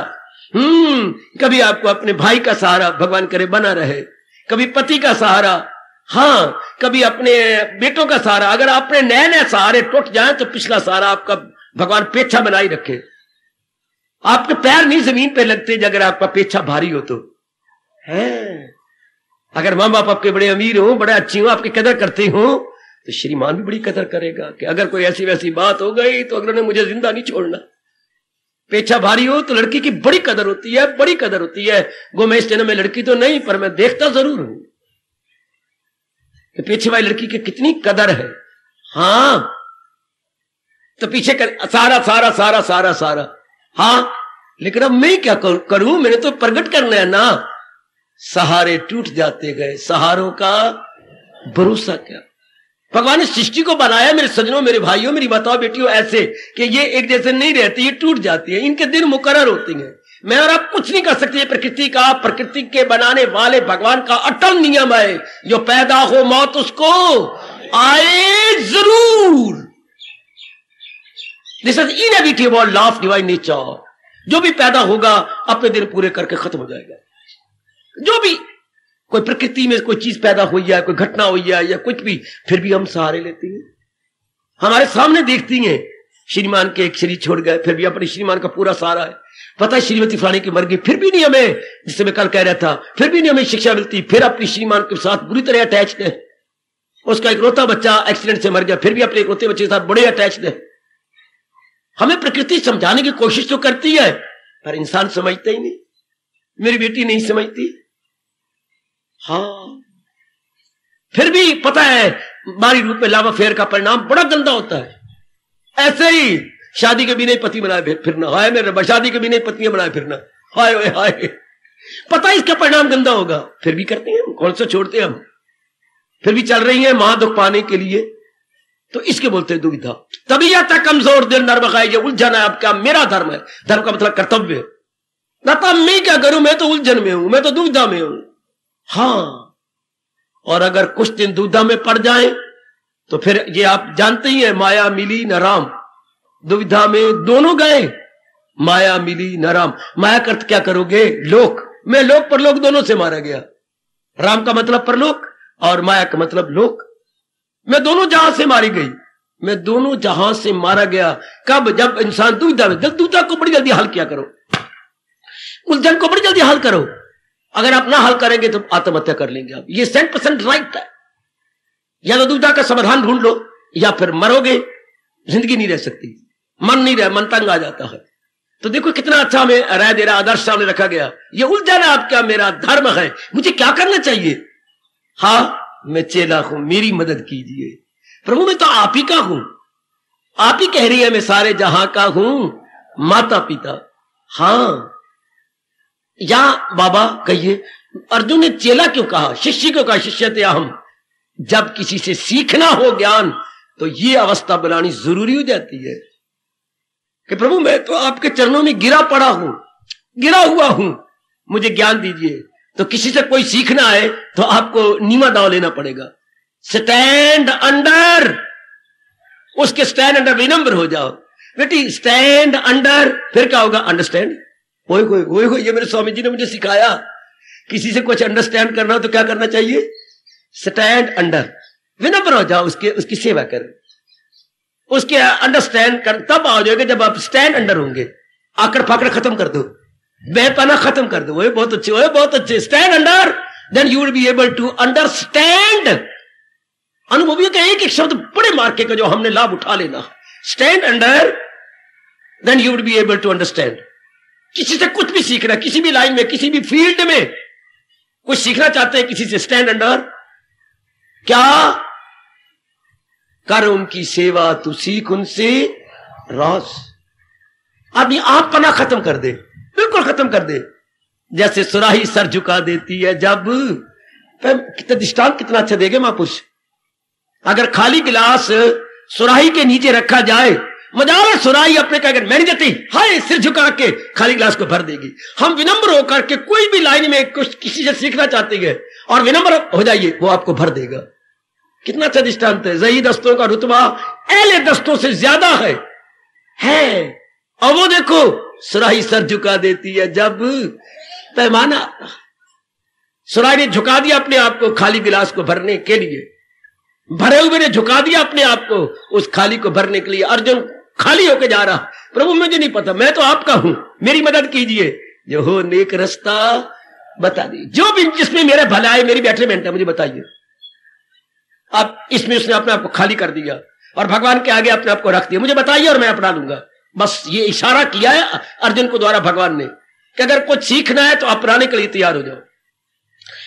हम्म कभी आपको अपने भाई का सहारा, भगवान करे, बना रहे। कभी पति का सहारा। हाँ कभी अपने बेटों का सहारा। अगर अपने नए नए सहारे टूट जाए तो पिछला सहारा आपका भगवान पेछा बनाई रखे। आपके पैर नहीं ज़मीन पे लगते अगर आपका पेछा भारी हो तो। है? अगर माँ बाप आपके बड़े अमीर हो बड़े अच्छी हो आपकी कदर करते हो तो श्रीमान भी बड़ी कदर करेगा कि अगर कोई ऐसी वैसी बात हो गई तो अगर मुझे ज़िंदा नहीं छोड़ना। पेछा भारी हो तो लड़की की बड़ी कदर होती है बड़ी कदर होती है। गो मैं इस जन्म में लड़की तो नहीं पर मैं देखता ज़रूर हूँ कि पीछे वाली लड़की की कितनी कदर है। हाँ। तो पीछे कर, सारा सारा सारा सारा सारा। हाँ लेकिन अब मैं क्या करूँ? मैंने तो प्रकट करना है ना। सहारे टूट जाते गए, सहारों का भरोसा क्या? भगवान ने सृष्टि को बनाया, मेरे सजनों मेरे भाइयों, मेरी बताओ बेटियों, ऐसे कि ये एक जैसे नहीं रहती, ये टूट जाती है, इनके दिन मुकर होते हैं। मैं और आप कुछ नहीं कर सकते प्रकृति का, प्रकृति के बनाने वाले भगवान का अटल नियम है, जो पैदा हो मौत, उसको आए ज़रूर। This is inevitable law of divine nature जो भी पैदा होगा, अपने दिन पूरे करके खत्म हो जाएगा। जो भी। कोई प्रकृति में कोई चीज़ पैदा हुई है, कोई घटना हुई है, या कुछ भी, फिर भी हम सहारे लेते हैं। हमारे सामने देखती हैं। श्रीमान के एक शरीर छोड़ गए, फिर भी अपने श्रीमान का पूरा सहारा है। पता है श्रीमती फलानी की मर गई, फिर भी नहीं हमें, जिससे मैं कल कह रहा था, फिर भी नहीं हमें शिक्षा मिलती, फिर अपनी श्रीमान के साथ बुरी तरह अटैच है। उसका एक रोता बच्चा एक्सीडेंट से मर गया, फिर भी अपने एक रोते बच्चे के साथ बड़े अटैच है। हमें प्रकृति समझाने की कोशिश तो करती है, पर इंसान समझते ही नहीं। मेरी बेटी नहीं समझती। हाँ। फिर भी पता है, बारी रूप में लावा फेयर का परिणाम बड़ा गंदा होता है। ऐसे ही शादी के भी नहीं पति बनाए फिरना। हाय मेरे शादी के भी नहीं पत्नियाँ बनाए फिरना। हाय हाय। पता है इसका परिणाम गंदा होगा? फिर भी करते हैं कौन सा छोड़ते हैं हम? फिर भी चल रही है माँ दुख पाने के लिए। तो इसके बोलते हैं दुविधा। तभी आता कमज़ोर, दिल नर्म खाए उलझन है आपका, मेरा धर्म है। धर्म का मतलब कर्तव्य ना तो मैं क्या करूँ? मैं तो उलझन में हूँ, मैं तो दुविधा में हूँ। हाँ। और अगर कुछ दिन दुविधा में पड़ जाए तो फिर ये आप जानते ही हैं, माया मिली न राम। दुविधा में दोनों गए, माया मिली न राम। माया कर्त क्या करोगे? लोक। मैं लोक पर लोक दोनों से मारा गया। राम का मतलब परलोक और माया का मतलब लोक। मैं दोनों जहाँ से मारी गई, मैं दोनों जहाँ से मारा गया। कब? जब इंसान दुविधा में दुविधा को बड़ी जल्दी हल किया करो। उलझन को बड़ी जल्दी हल करो। अगर आप ना हल करेंगे तो आत्महत्या कर लेंगे आप। ये सेंट परसेंट राइट है। या तो दुविधा का समाधान ढूंढ लो, या फिर मरोगे, ज़िंदगी नहीं रह सकती। मन नहीं रह, मन तंग आ जाता है। तो देखो कितना अच्छा हमें राय दे रहा आदर्श सामने रखा गया। ये उलझन है आपका, मेरा धर्म है। मुझे क्या करना चाहिए? हाँ मैं चेला हूँ, मेरी मदद कीजिए। प्रभु, मैं तो आप ही का हूँ। आप ही कह रही है, मैं सारे जहाँ का हूँ माता पिता हाँ या बाबा कहिए, अर्जुन ने चेला क्यों कहा? शिष्य क्यों कहा? शिष्य थे हम। जब किसी से सीखना हो ज्ञान तो ये अवस्था बनानी ज़रूरी हो जाती है। कि प्रभु, मैं तो आपके चरणों में गिरा पड़ा हूँ, गिरा हुआ हूँ। मुझे ज्ञान दीजिए। तो किसी से कोई सीखना है तो आपको नीमा दाव लेना पड़ेगा। स्टैंड अंडर उसके स्टैंड अंडर विनम्र हो जाओ। बेटी स्टैंड अंडर फिर क्या होगा? अंडरस्टैंड वही कोई वही कोई ये मेरे स्वामी जी ने मुझे सिखाया। किसी से कुछ अंडरस्टैंड करना तो क्या करना चाहिए? स्टैंड अंडर विनम्र हो जाओ, उसके, उसकी सेवा कर। उसके अंडरस्टैंड कर, तब आ जाओगे जब आप स्टैंड अंडर होंगे। आकड़ फाकड़ खत्म कर दो। बेपना खत्म कर दो। वो बहुत अच्छे वो बहुत अच्छे। Stand under then you be able to understand अनुभवी का एक एक शब्द बड़े मार्के का जो हमने लाभ उठा लेना। Stand under then you would be able to understand किसी से कुछ भी सीखना, किसी भी लाइन में, किसी भी फ़ील्ड में। कुछ सीखना चाहते हैं किसी से? स्टैंड अंडर क्या? कर उनकी सेवा, तू सीख उनसे रास आदमी आप पना खत्म कर दे। बिल्कुल खत्म कर दे। जैसे सुराही सर झुका देती है जब। कितना दृष्टांत कितना अच्छा देगा महापुरुष अगर खाली गिलास सुराही के नीचे रखा जाए मजाल सुराही अपने का अगर मैं नहीं देती, हाय, सिर झुका के खाली गिलास को भर देगी। हम विनम्र होकर के कोई भी लाइन में कुछ किसी से सीखना चाहते हैं और विनम्र हो जाइए, वो आपको भर देगा। कितना अच्छा दृष्टांत है। जही दस्तों का रुतबा एले दस्तों से ज़्यादा है। है, और वो देखो, सुराही सर झुका देती है जब पैमाना, सुराही ने झुका दिया अपने आप को खाली गिलास को भरने के लिए। भरे हुए ने झुका दिया अपने आप को, उस खाली को भरने के लिए। अर्जुन खाली होके जा रहा। प्रभु, मुझे नहीं पता, मैं तो आपका हूँ। मेरी मदद कीजिए। जो हो नेक रास्ता बता दी जो भी जिसमें मेरे भलाई मेरी बेटरमेंट है, मुझे बताइए। अब इसमें उसने अपने आप को खाली कर दिया और भगवान के आगे अपने आप को रख दिया। मुझे बताइए और मैं अपना लूँगा। बस ये इशारा किया है अर्जुन को द्वारा भगवान ने कि अगर कुछ सीखना है तो अपनाने के लिए तैयार हो जाओ।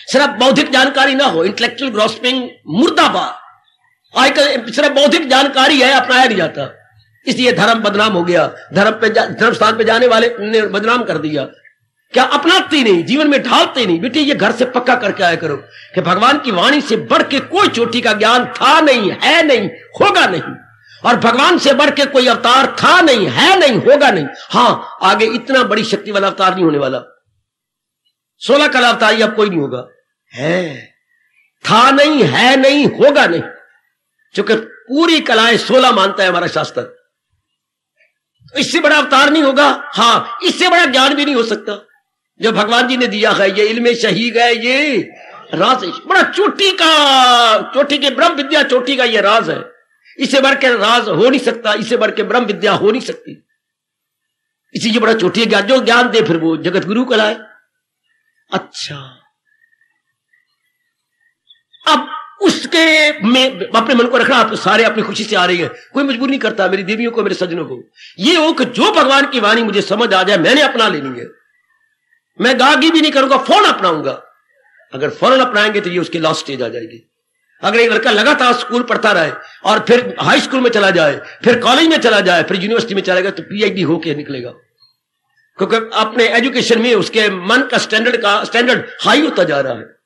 सिर्फ़ बौद्धिक जानकारी ना हो। इंटेलेक्चुअल ग्रॉस्पिंग मुर्दाबाद। आजकल सिर्फ़ बौद्धिक जानकारी है, अपनाया नहीं जाता। इसलिए धर्म बदनाम हो गया। धर्म पे धर्म स्थान पे जाने वाले ने बदनाम कर दिया। क्या अपनाते नहीं, जीवन में ढालते नहीं। बेटे, ये घर से पक्का करके आया करो कि भगवान की वाणी से बढ़ के कोई चोटी का ज्ञान था नहीं, है नहीं, होगा नहीं। और भगवान से बढ़ के कोई अवतार था नहीं, है नहीं, होगा नहीं। हाँ आगे इतना बड़ी शक्ति वाला अवतार नहीं होने वाला। सोलह कला अवतार अब कोई नहीं होगा। है, था नहीं, है नहीं, होगा नहीं। चूँकि पूरी कलाएँ सोलह मानता है हमारा शास्त्र। इससे बड़ा अवतार नहीं होगा। हाँ इससे बड़ा ज्ञान भी नहीं हो सकता। जो भगवान जी ने दिया है, ये इल्म शही गए ये राज बड़ा चोटी का, चोटी के ब्रह्म विद्या, चोटी का ये राज है। इससे बढ़ के राज हो नहीं सकता, इससे बढ़ के ब्रह्म विद्या हो नहीं सकती। इसी ये बड़ा चोटी ज्ञान, जो ज्ञान दे फिर वो जगत गुरु कहलाए अच्छा। अब उसके में अपने मन को रखना, आप सारे अपनी खुशी से आ रही है। कोई मजबूर नहीं करता मेरी देवियों को, मेरे सज्जनों को। ये हो कि जो भगवान की वाणी मुझे समझ आ जाए, मैंने अपना लेनी है। मैं गागी भी नहीं करूँगा फ़ौरन अपनाऊँगा। अगर फ़ौरन अपनाएँगे तो ये उसकी लास्ट स्टेज आ जाएगी। अगर एक लड़का लगातार स्कूल पढ़ता रहे और फिर हाई स्कूल में चला जाए, फिर कॉलेज में चला जाए, फिर यूनिवर्सिटी में चला जाए तो पीएचडी होके निकलेगा। क्योंकि अपने एजुकेशन में उसके मन का स्टैंडर्ड का स्टैंडर्ड हाई होता जा रहा है।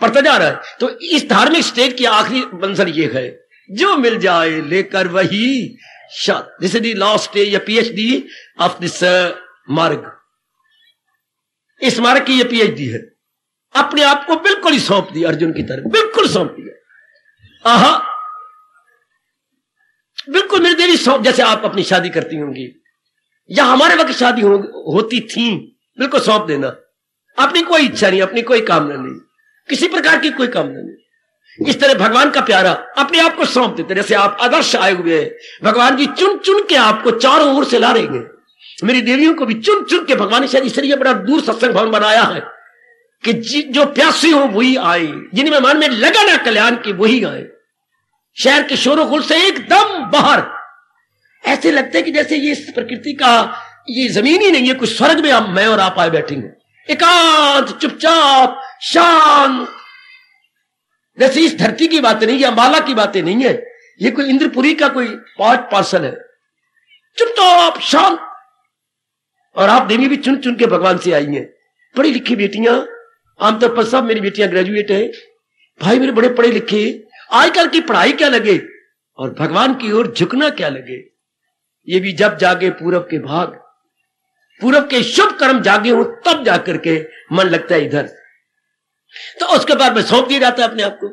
पढ़ता जा रहा है। तो इस धार्मिक स्टेज की आखिरी मंजर ये है जो मिल जाए लेकर वही दिस इज़ लास्ट स्टेज या पीएचडी ऑफ़ दिस मार्ग इस मार्ग की ये पीएचडी है। अपने आप को बिल्कुल ही सौंप दिया अर्जुन की तरफ़। बिल्कुल सौंप दिया। आहा। बिल्कुल मेरी देवी सौंप जैसे आप अपनी शादी करती होंगी। या हमारे वक्त शादी हो, होती थी बिल्कुल सौंप देना। अपनी कोई इच्छा नहीं अपनी कोई कामना नहीं। किसी प्रकार की कोई कामना नहीं इस तरह भगवान का प्यारा अपने आप को सौंप देते जैसे आप आदर्श आए हुए हैं। भगवान जी चुन चुन के आपको चारों ओर से ला रहेंगे मेरी देवियों को भी चुन चुन के भगवान ने शायद इसलिए बड़ा दूर सत्संग भवन बनाया है कि जो प्यासी हो वही आए, जिनमें मन में लगा ना कल्याण की वही आए। शहर के शोरों से एकदम बाहर। ऐसे लगते कि जैसे ये प्रकृति का, ये ज़मीन ही नहीं है, कुछ स्वर्ग में मैं और आप आए बैठे हैं एकांत, चुपचाप शांत। जैसे इस धरती की बातें नहीं है अम्बाला की बातें नहीं है। ये कोई इंद्रपुरी का कोई पार्ट पार्सल है। चुप तो आप शांत। और आप देवी भी चुन चुन के भगवान से आई है। पढ़ी लिखी बेटियाँ। आमतौर पर सब मेरी बेटियाँ ग्रेजुएट है। भाई मेरे बड़े पढ़े लिखे आजकल की पढ़ाई क्या लगे? और भगवान की ओर झुकना क्या लगे? ये भी जब जागे पूरब के भाग। पूरब के शुभ कर्म जागे हो तब जाकर के मन लगता है इधर। तो उसके बाद में सौंप दिया जाता है अपने आप को।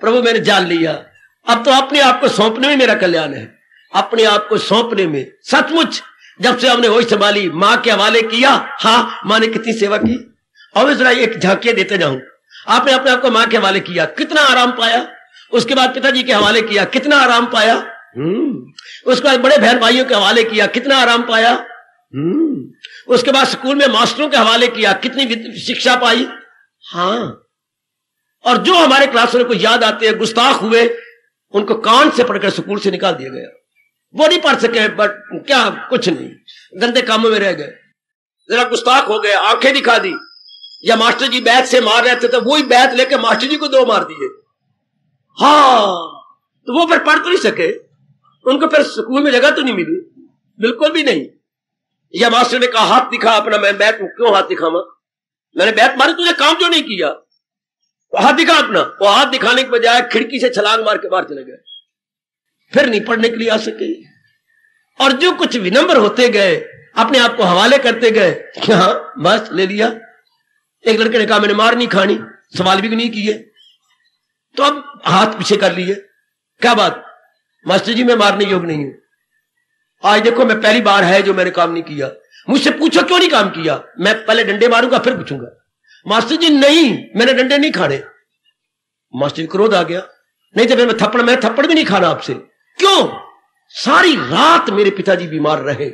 प्रभु, मैंने जान लिया। अब तो अपने आप को सौंपने में मेरा कल्याण है। अपने आप को सौंपने में सचमुच जब से हमने होश संभाली, माँ के हवाले किया हाँ माँ ने कितनी सेवा की। और जरा एक झांकिया देते जाऊँ। आपने अपने आप को माँ के हवाले किया, कितना आराम पाया। उसके बाद पिताजी के हवाले किया, कितना आराम पाया। हम्म। उसके बाद बड़े बहन भाइयों के हवाले किया, कितना आराम पाया। हम्म। उसके बाद स्कूल में मास्टरों के हवाले किया, कितनी शिक्षा पाई। हाँ। और जो हमारे क्लासरूम को याद आते हैं, गुस्ताख हुए, उनको कान से पढ़कर स्कूल से निकाल दिया गया। वो नहीं पढ़ सके, बट क्या, कुछ नहीं। गंदे कामों में रह गए। जरा गुस्ताख हो गए, आँखें दिखा दी। या मास्टर जी बैत से मार रहे थे तो वही बैत लेके मास्टर जी को दो मार दिए। हाँ तो वो फिर पढ़ तो नहीं सके। उनको फिर स्कूल में जगह तो नहीं मिली। बिल्कुल भी नहीं। या मास्टर ने कहा, हाथ दिखा अपना, मैं बैत क्यों हाथ दिखावा मैंने बैत मारी तुझे काम जो नहीं किया? तो हाथ दिखा अपना। वो हाथ दिखाने के बजाय खिड़की से छलांग मार के बाहर चले गए। फिर नहीं पढ़ने के लिए आ सके। और जो कुछ विनम्र होते गए, अपने आप को हवाले करते गए हाँ बस ले लिया। एक लड़के ने कहा, मैंने मार नहीं खानी, सवाल भी नहीं किए। तो अब हाथ पीछे कर लिए। क्या बात? मास्टर जी, मैं मारने योग नहीं हूँ। आज देखो, मैं पहली बार है जो मैंने काम नहीं किया। मुझसे पूछो क्यों नहीं काम किया? मैं पहले डंडे मारूँगा, फिर पूछूँगा। मास्टर जी, नहीं, मैंने डंडे नहीं खाने। मास्टर जी क्रोध आ गया। नहीं तो मैं थप्पड़ मैं थप्पड़ भी नहीं खाना आपसे। क्यों? सारी रात मेरे पिताजी बीमार रहे।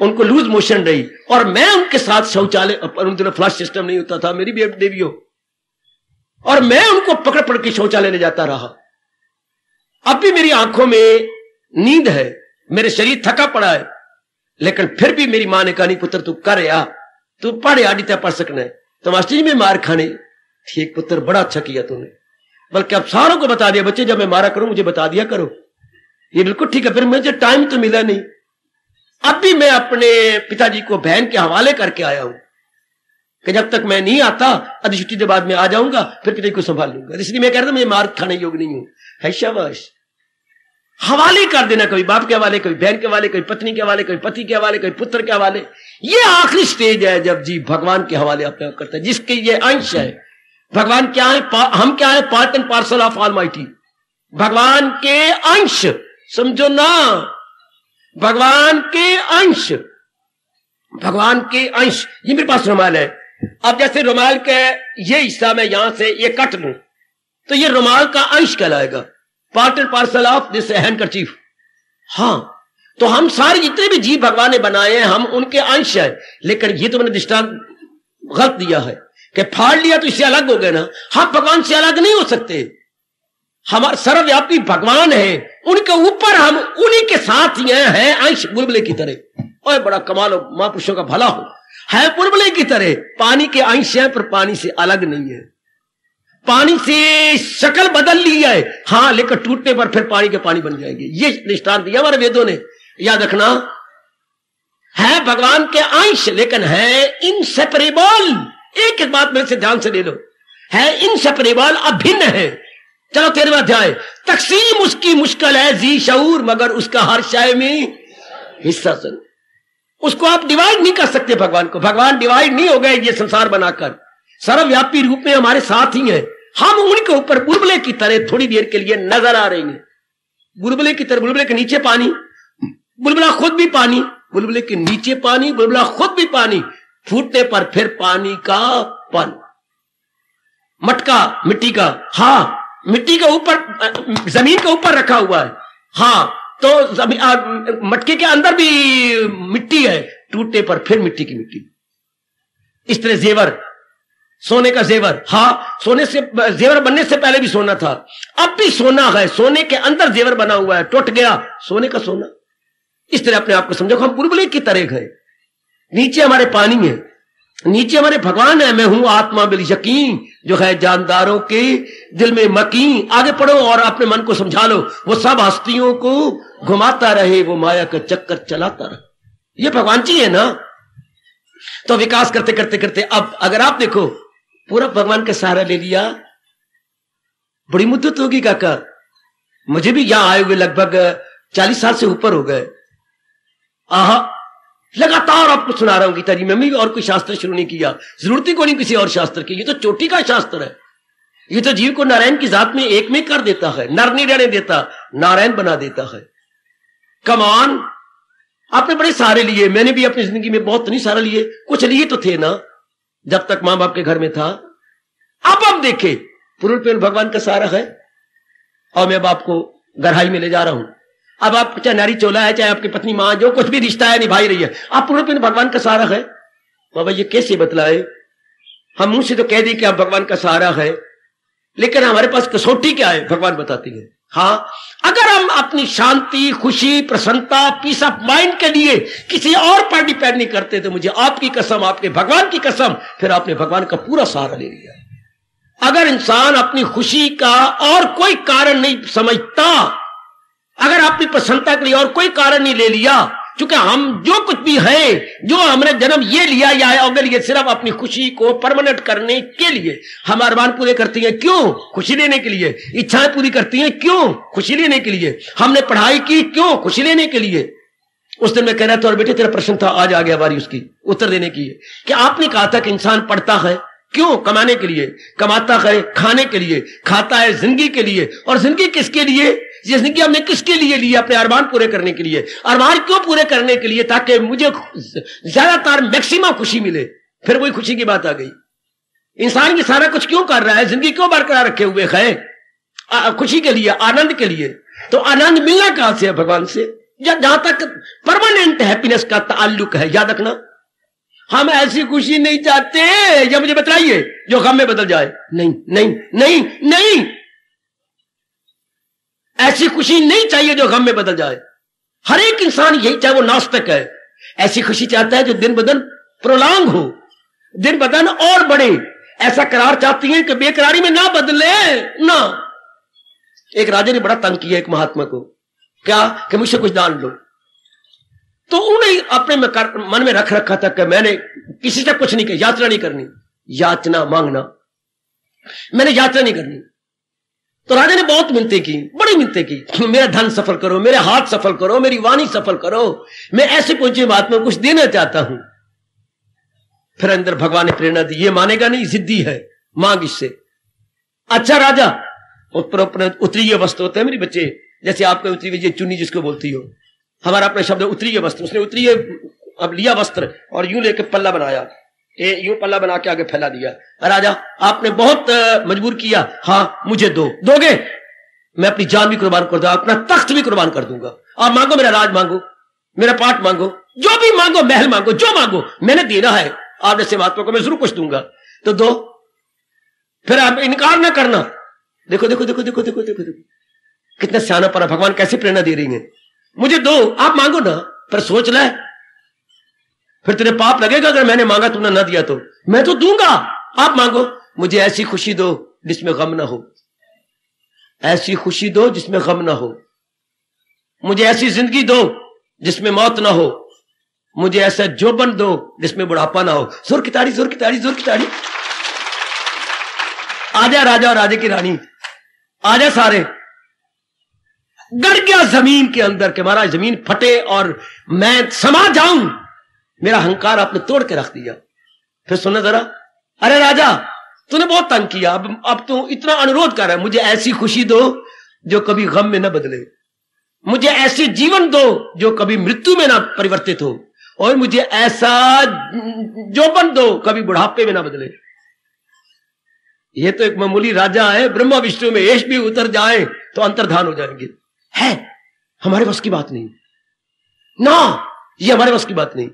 उनको लूज मोशन रही। और मैं उनके साथ शौचालय उन दिनों फ्लश सिस्टम नहीं होता था, मेरी भी देवियों। और मैं उनको पकड़ पकड़ के शौचालय ले जाता रहा। अब भी मेरी आँखों में नींद है। मेरे शरीर थका पड़ा है। लेकिन फिर भी मेरी माँ ने कहा, नहीं पुत्र, तू कर या। तू पढ़ या नहीं पढ़ सकना। है तो मास्टर जी में मार खाने। ठीक, पुत्र, बड़ा अच्छा किया तूने। बल्कि अब सारों को बता दिया, बच्चे, जब मैं मारा करूँ, मुझे बता दिया करो। ये बिल्कुल ठीक है, फिर मुझे टाइम तो मिला नहीं। अब भी मैं अपने पिताजी को बहन के हवाले करके आया हूँ कि जब तक मैं नहीं आता आधी छुट्टी के बाद में आ जाऊँगा, फिर पिताजी को संभाल लूँगा। इसलिए मैं कह रहा मैं मार खाने योग नहीं हूँ। है शाबाश। हवाले कर देना कभी बाप के हवाले, कभी बहन के हवाले, कभी पत्नी के हवाले, कभी पति के हवाले, कभी पुत्र के हवाले। ये आखिरी स्टेज है जब जी भगवान के हवाले अपने करता है, जिसके ये अंश है। भगवान क्या है हम क्या है part and parcel of all भगवान के अंश, समझो ना। भगवान के अंश। भगवान के अंश, ये मेरे पास रुमाल है। अब जैसे रुमाल के ये हिस्सा मैं यहाँ से ये कट लू तो ये रुमाल का अंश कहलाएगा। Part and parcel of this handkerchief हाँ तो हम सारे जितने भी जीव भगवान ने बनाए हैं, हम उनके अंश है। लेकिन ये तो मैंने दृष्टांत गलत दिया है कि फाड़ लिया तो इससे अलग हो गए ना। हम भगवान से अलग नहीं हो सकते। हमारे सर्वव्यापी भगवान है। उनके ऊपर हम उन्हीं के साथ ही हैं अंश बुलबुले की तरह। और बड़ा कमाल हो, महापुरुषों का भला हो। है बुलबुले की तरह। पानी के अंश है, पर पानी से अलग नहीं है। पानी से शक्ल बदल ली है। हाँ लेकर टूटने पर फिर पानी के पानी बन जाएँगे। ये दृष्टांत दिया हमारे वेदों ने। याद रखना, है भगवान के अंश, लेकिन है इनसेपरेबल एक एक बात मेरे से ध्यान से ले लो। है इनसेपरेबल अभिन्न है। चलो तेरहवा अध्याय। तकसीम उसकी मुश्किल है, जी शऊर, मगर उसका हर शाय में हिस्सा सुन। उसको आप डिवाइड नहीं कर सकते भगवान को। भगवान डिवाइड नहीं हो गए ये संसार बनाकर। सर्वव्यापी रूप में हमारे साथ ही है। हम उनके ऊपर बुलबुले की तरह थोड़ी देर के लिए नज़र आ रहे हैं बुलबुले की तरह, बुलबुले के नीचे पानी, बुलबुला खुद भी पानी, बुलबुले के नीचे पानी, बुलबुला खुद भी पानी, फूटने पर फिर पानी का पन। मटका, मिट्टी का हाँ मिट्टी के ऊपर, ज़मीन के ऊपर रखा हुआ है। हाँ तो मटके के अंदर भी मिट्टी है, टूटने पर फिर मिट्टी की मिट्टी। इस तरह जेवर सोने का जेवर। हाँ सोने से, जेवर बनने से पहले भी सोना था। अब भी सोना है। सोने के अंदर जेवर बना हुआ है। टूट गया। सोने का सोना। इस तरह अपने आप को समझो। हम बुलबुले की तरह गए नीचे हमारे पानी है नीचे हमारे भगवान है। मैं हूँ आत्मा बिल यकीन, जो है जानदारों के दिल में मकी आगे पढ़ो और अपने मन को समझा लो। वो सब हस्तियों को घुमाता रहे, वो माया का चक्कर चलाता रहे। ये भगवान जी है ना? तो विकास करते करते करते अब अगर आप देखो पूरा भगवान का सहारा ले लिया। बड़ी मुद्दत होगी काका। मुझे भी यहाँ आए हुए लगभग चालीस साल से ऊपर हो गए। आहा, लगातार आपको सुना रहा हूँ गीता जी। में और कोई शास्त्र शुरू नहीं किया। ज़रूरत ही को नहीं किसी और शास्त्र की। ये तो चोटी का शास्त्र है। ये तो जीव को नारायण की जात में एक में कर देता है। नर नहीं रहने देता, नारायण बना देता है। कमान आपने बड़े सहारे लिए। मैंने भी अपनी ज़िंदगी में बहुत नहीं सहारा लिए। कुछ लिए तो थे ना। जब तक माँ बाप के घर में था, अब अब देखे पूर्ण भगवान का सारा है, और मैं अब आपको गढ़ाई में ले जा रहा हूँ। अब आप चाहे नारी चोला है, चाहे आपकी पत्नी माँ, जो कुछ भी रिश्ता है, निभाई रही है, आप पूर्ण भगवान का सहारा है। बाबा, ये कैसे बतलाए? हम मुँह से तो कह दी कि आप भगवान का सहारा है, लेकिन हमारे पास कसौटी क्या है, भगवान बताती है। हाँ अगर हम अपनी शांति, खुशी, प्रसन्नता पीस ऑफ़ माइंड के लिए किसी और पर डिपेंड नहीं करते तो मुझे आपकी कसम, आपके भगवान की कसम, फिर आपने भगवान का पूरा सहारा ले लिया अगर इंसान अपनी खुशी का और कोई कारण नहीं समझता, अगर अपनी प्रसन्नता के लिए और कोई कारण नहीं ले लिया क्योंकि हम जो कुछ भी है, जो हमने जन्म ये लिया, या अगर ये सिर्फ़ अपनी खुशी को परमानेंट करने के लिए। हम अरमान पूरे करती हैं, क्यों? खुशी लेने के लिए। इच्छाएँ पूरी करती हैं, क्यों? खुशी लेने के लिए। हमने पढ़ाई की, क्यों? खुशी लेने के लिए। उस दिन मैं कह रहा था, और बेटे, तेरा प्रश्न था, आज आ गया बारी उसकी, उत्तर देने की कि आपने कहा था कि इंसान पढ़ता है? क्यों? कमाने के लिए। कमाता है खाने के लिए, खाता है ज़िंदगी के लिए। और ज़िंदगी किसके लिए? ज़िंदगी हमने किसके लिए ली अपने अरमान पूरे करने के लिए? अरमान क्यों पूरे करने के लिए? ताकि मुझे ज़्यादातर मैक्सिमम खुशी मिले। फिर वही खुशी की बात आ गई। इंसान की सारा कुछ क्यों कर रहा है? ज़िंदगी क्यों बरकरार रखे हुए? है खुशी के लिए, आनंद के लिए। तो आनंद मिलना कहाँ से है भगवान से? जहाँ तक परमानेंट हैप्पीनेस का ताल्लुक है? याद रखना। हम ऐसी खुशी नहीं चाहते। या मुझे बताइए, जो गम में बदल जाए। नहीं नहीं नहीं नहीं। ऐसी खुशी नहीं चाहिए जो गम में बदल जाए। हर एक इंसान यही चाहे वो नास्तिक है। ऐसी खुशी चाहता है जो दिन बदन प्रोलांग हो। दिन बदन और बढ़े। ऐसा करार चाहती है कि बेकरारी में ना बदले ना। एक राजा ने बड़ा तंग किया एक महात्मा को। क्या? कि मुझसे कुछ दान लो। तो उन्हें अपने में कर, मन में रख रखा था कि मैंने किसी से कुछ नहीं किया यात्रा नहीं करनी। याचना मांगना। मैंने यात्रा नहीं करनी। तो राजा ने बहुत मिनते की, बड़ी मिनते की। मेरा धन सफल करो, मेरे हाथ सफल करो, मेरी वाणी सफल करो। मैं ऐसे पहुँचे बात में कुछ देना चाहता हूँ। फिर अंदर भगवान ने प्रेरणा दी, ये मानेगा नहीं, जिद्दी है, मांग इससे। अच्छा राजा उत्तरीय वस्त्र होते हैं मेरे बच्चे, जैसे आपके उत्तरी चुनी जिसको बोलती हो। हमारा अपने शब्द उत्तरीय वस्त्र, उसने उत्तरीय, अब लिया वस्त्र और यूँ लेके पल्ला बनाया। ये यूँ पल्ला बना के आगे फैला दिया। राजा, आपने बहुत मजबूर किया। हाँ मुझे दो। दोगे? मैं अपनी जान भी कुर्बान कर दूँगा अपना तख्त भी कुर्बान कर दूँगा। आप मांगो मेरा राज मांगो, मेरा पाठ मांगो, जो भी मांगो, महल मांगो, जो मांगो, मैंने देना है। आप जैसे महात्मा को मैं ज़रूर कुछ दूँगा। तो दो, फिर आप इनकार ना करना। देखो देखो देखो देखो देखो देखो देखो। कितना सियाना पड़ा भगवान कैसे प्रेरणा दे रही है? मुझे दो, आप मांगो ना, पर सोच ले। फिर तेरे पाप लगेगा अगर मैंने मांगा, तुमने ना दिया तो। मैं तो दूँगा। आप मांगो। मुझे ऐसी खुशी दो जिसमें गम ना हो। ऐसी खुशी दो जिसमें गम ना हो। मुझे ऐसी ज़िंदगी दो जिसमें मौत ना हो। मुझे ऐसा जोबन दो जिसमें बुढ़ापा ना हो। सुर की ताड़ी सुर की ताड़ी सुर की ताड़ी। आजा राजा और राजा की रानी। आजा सारे। गड़ गया ज़मीन के अंदर के महाराज। ज़मीन फटे और मैं समा जाऊँ। मेरा अहंकार आपने तोड़ के रख दिया। फिर सुना जरा। अरे राजा, तूने बहुत तंग किया। अब अब तू इतना अनुरोध कर रहा है, मुझे ऐसी खुशी दो जो कभी गम में ना बदले। मुझे ऐसे जीवन दो जो कभी मृत्यु में ना परिवर्तित हो। और मुझे ऐसा जोबन दो कभी बुढ़ापे में ना बदले। ये तो एक मामूली राजा है, ब्रह्मा विष्णु में यश भी उतर जाए तो अंतर्धान हो जाएँगे। है, हमारे बस की बात नहीं। ना, ये हमारे बस की बात नहीं।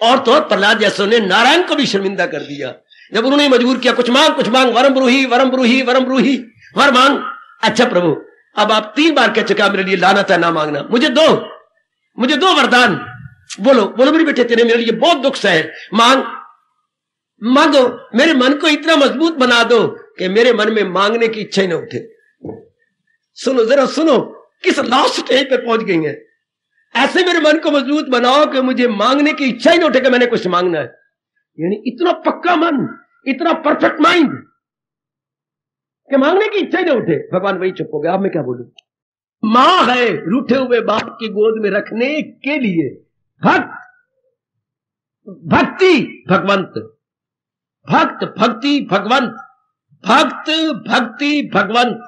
और तो प्रहलाद जैसो ने नारायण को भी शर्मिंदा कर दिया। जब उन्होंने मजबूर किया, कुछ मांग कुछ मांग, वरम ब्रूही वरम ब्रूही वरम ब्रूही वर मांग। अच्छा प्रभु, अब आप तीन बार कह चुका मेरे लिए लाना था ना मांगना। मुझे दो मुझे दो वरदान। बोलो बोलो मेरे बेटे, तेरे मेरे लिए बहुत दुख है मांग, मांगो, मेरे मन को इतना मज़बूत बना दो कि मेरे मन में मांगने की इच्छा ही ना उठे। सुनो, जरा सुनो, किस लास्ट स्टेज पे पहुँच गई है? ऐसे मेरे मन को मज़बूत बनाओ कि मुझे मांगने की इच्छा ही नहीं उठे कि मैंने कुछ मांगना है। यानी इतना पक्का मन, इतना परफेक्ट माइंड कि मांगने की इच्छा ही नहीं उठे। भगवान वही चुप हो गया अब मैं क्या बोलू? माँ है रूठे हुए बाप की गोद में रखने के लिए भक्त, भक्ति भगवंत, भक्त भक्ति भगवंत, भक्त भक्ति भगवंत।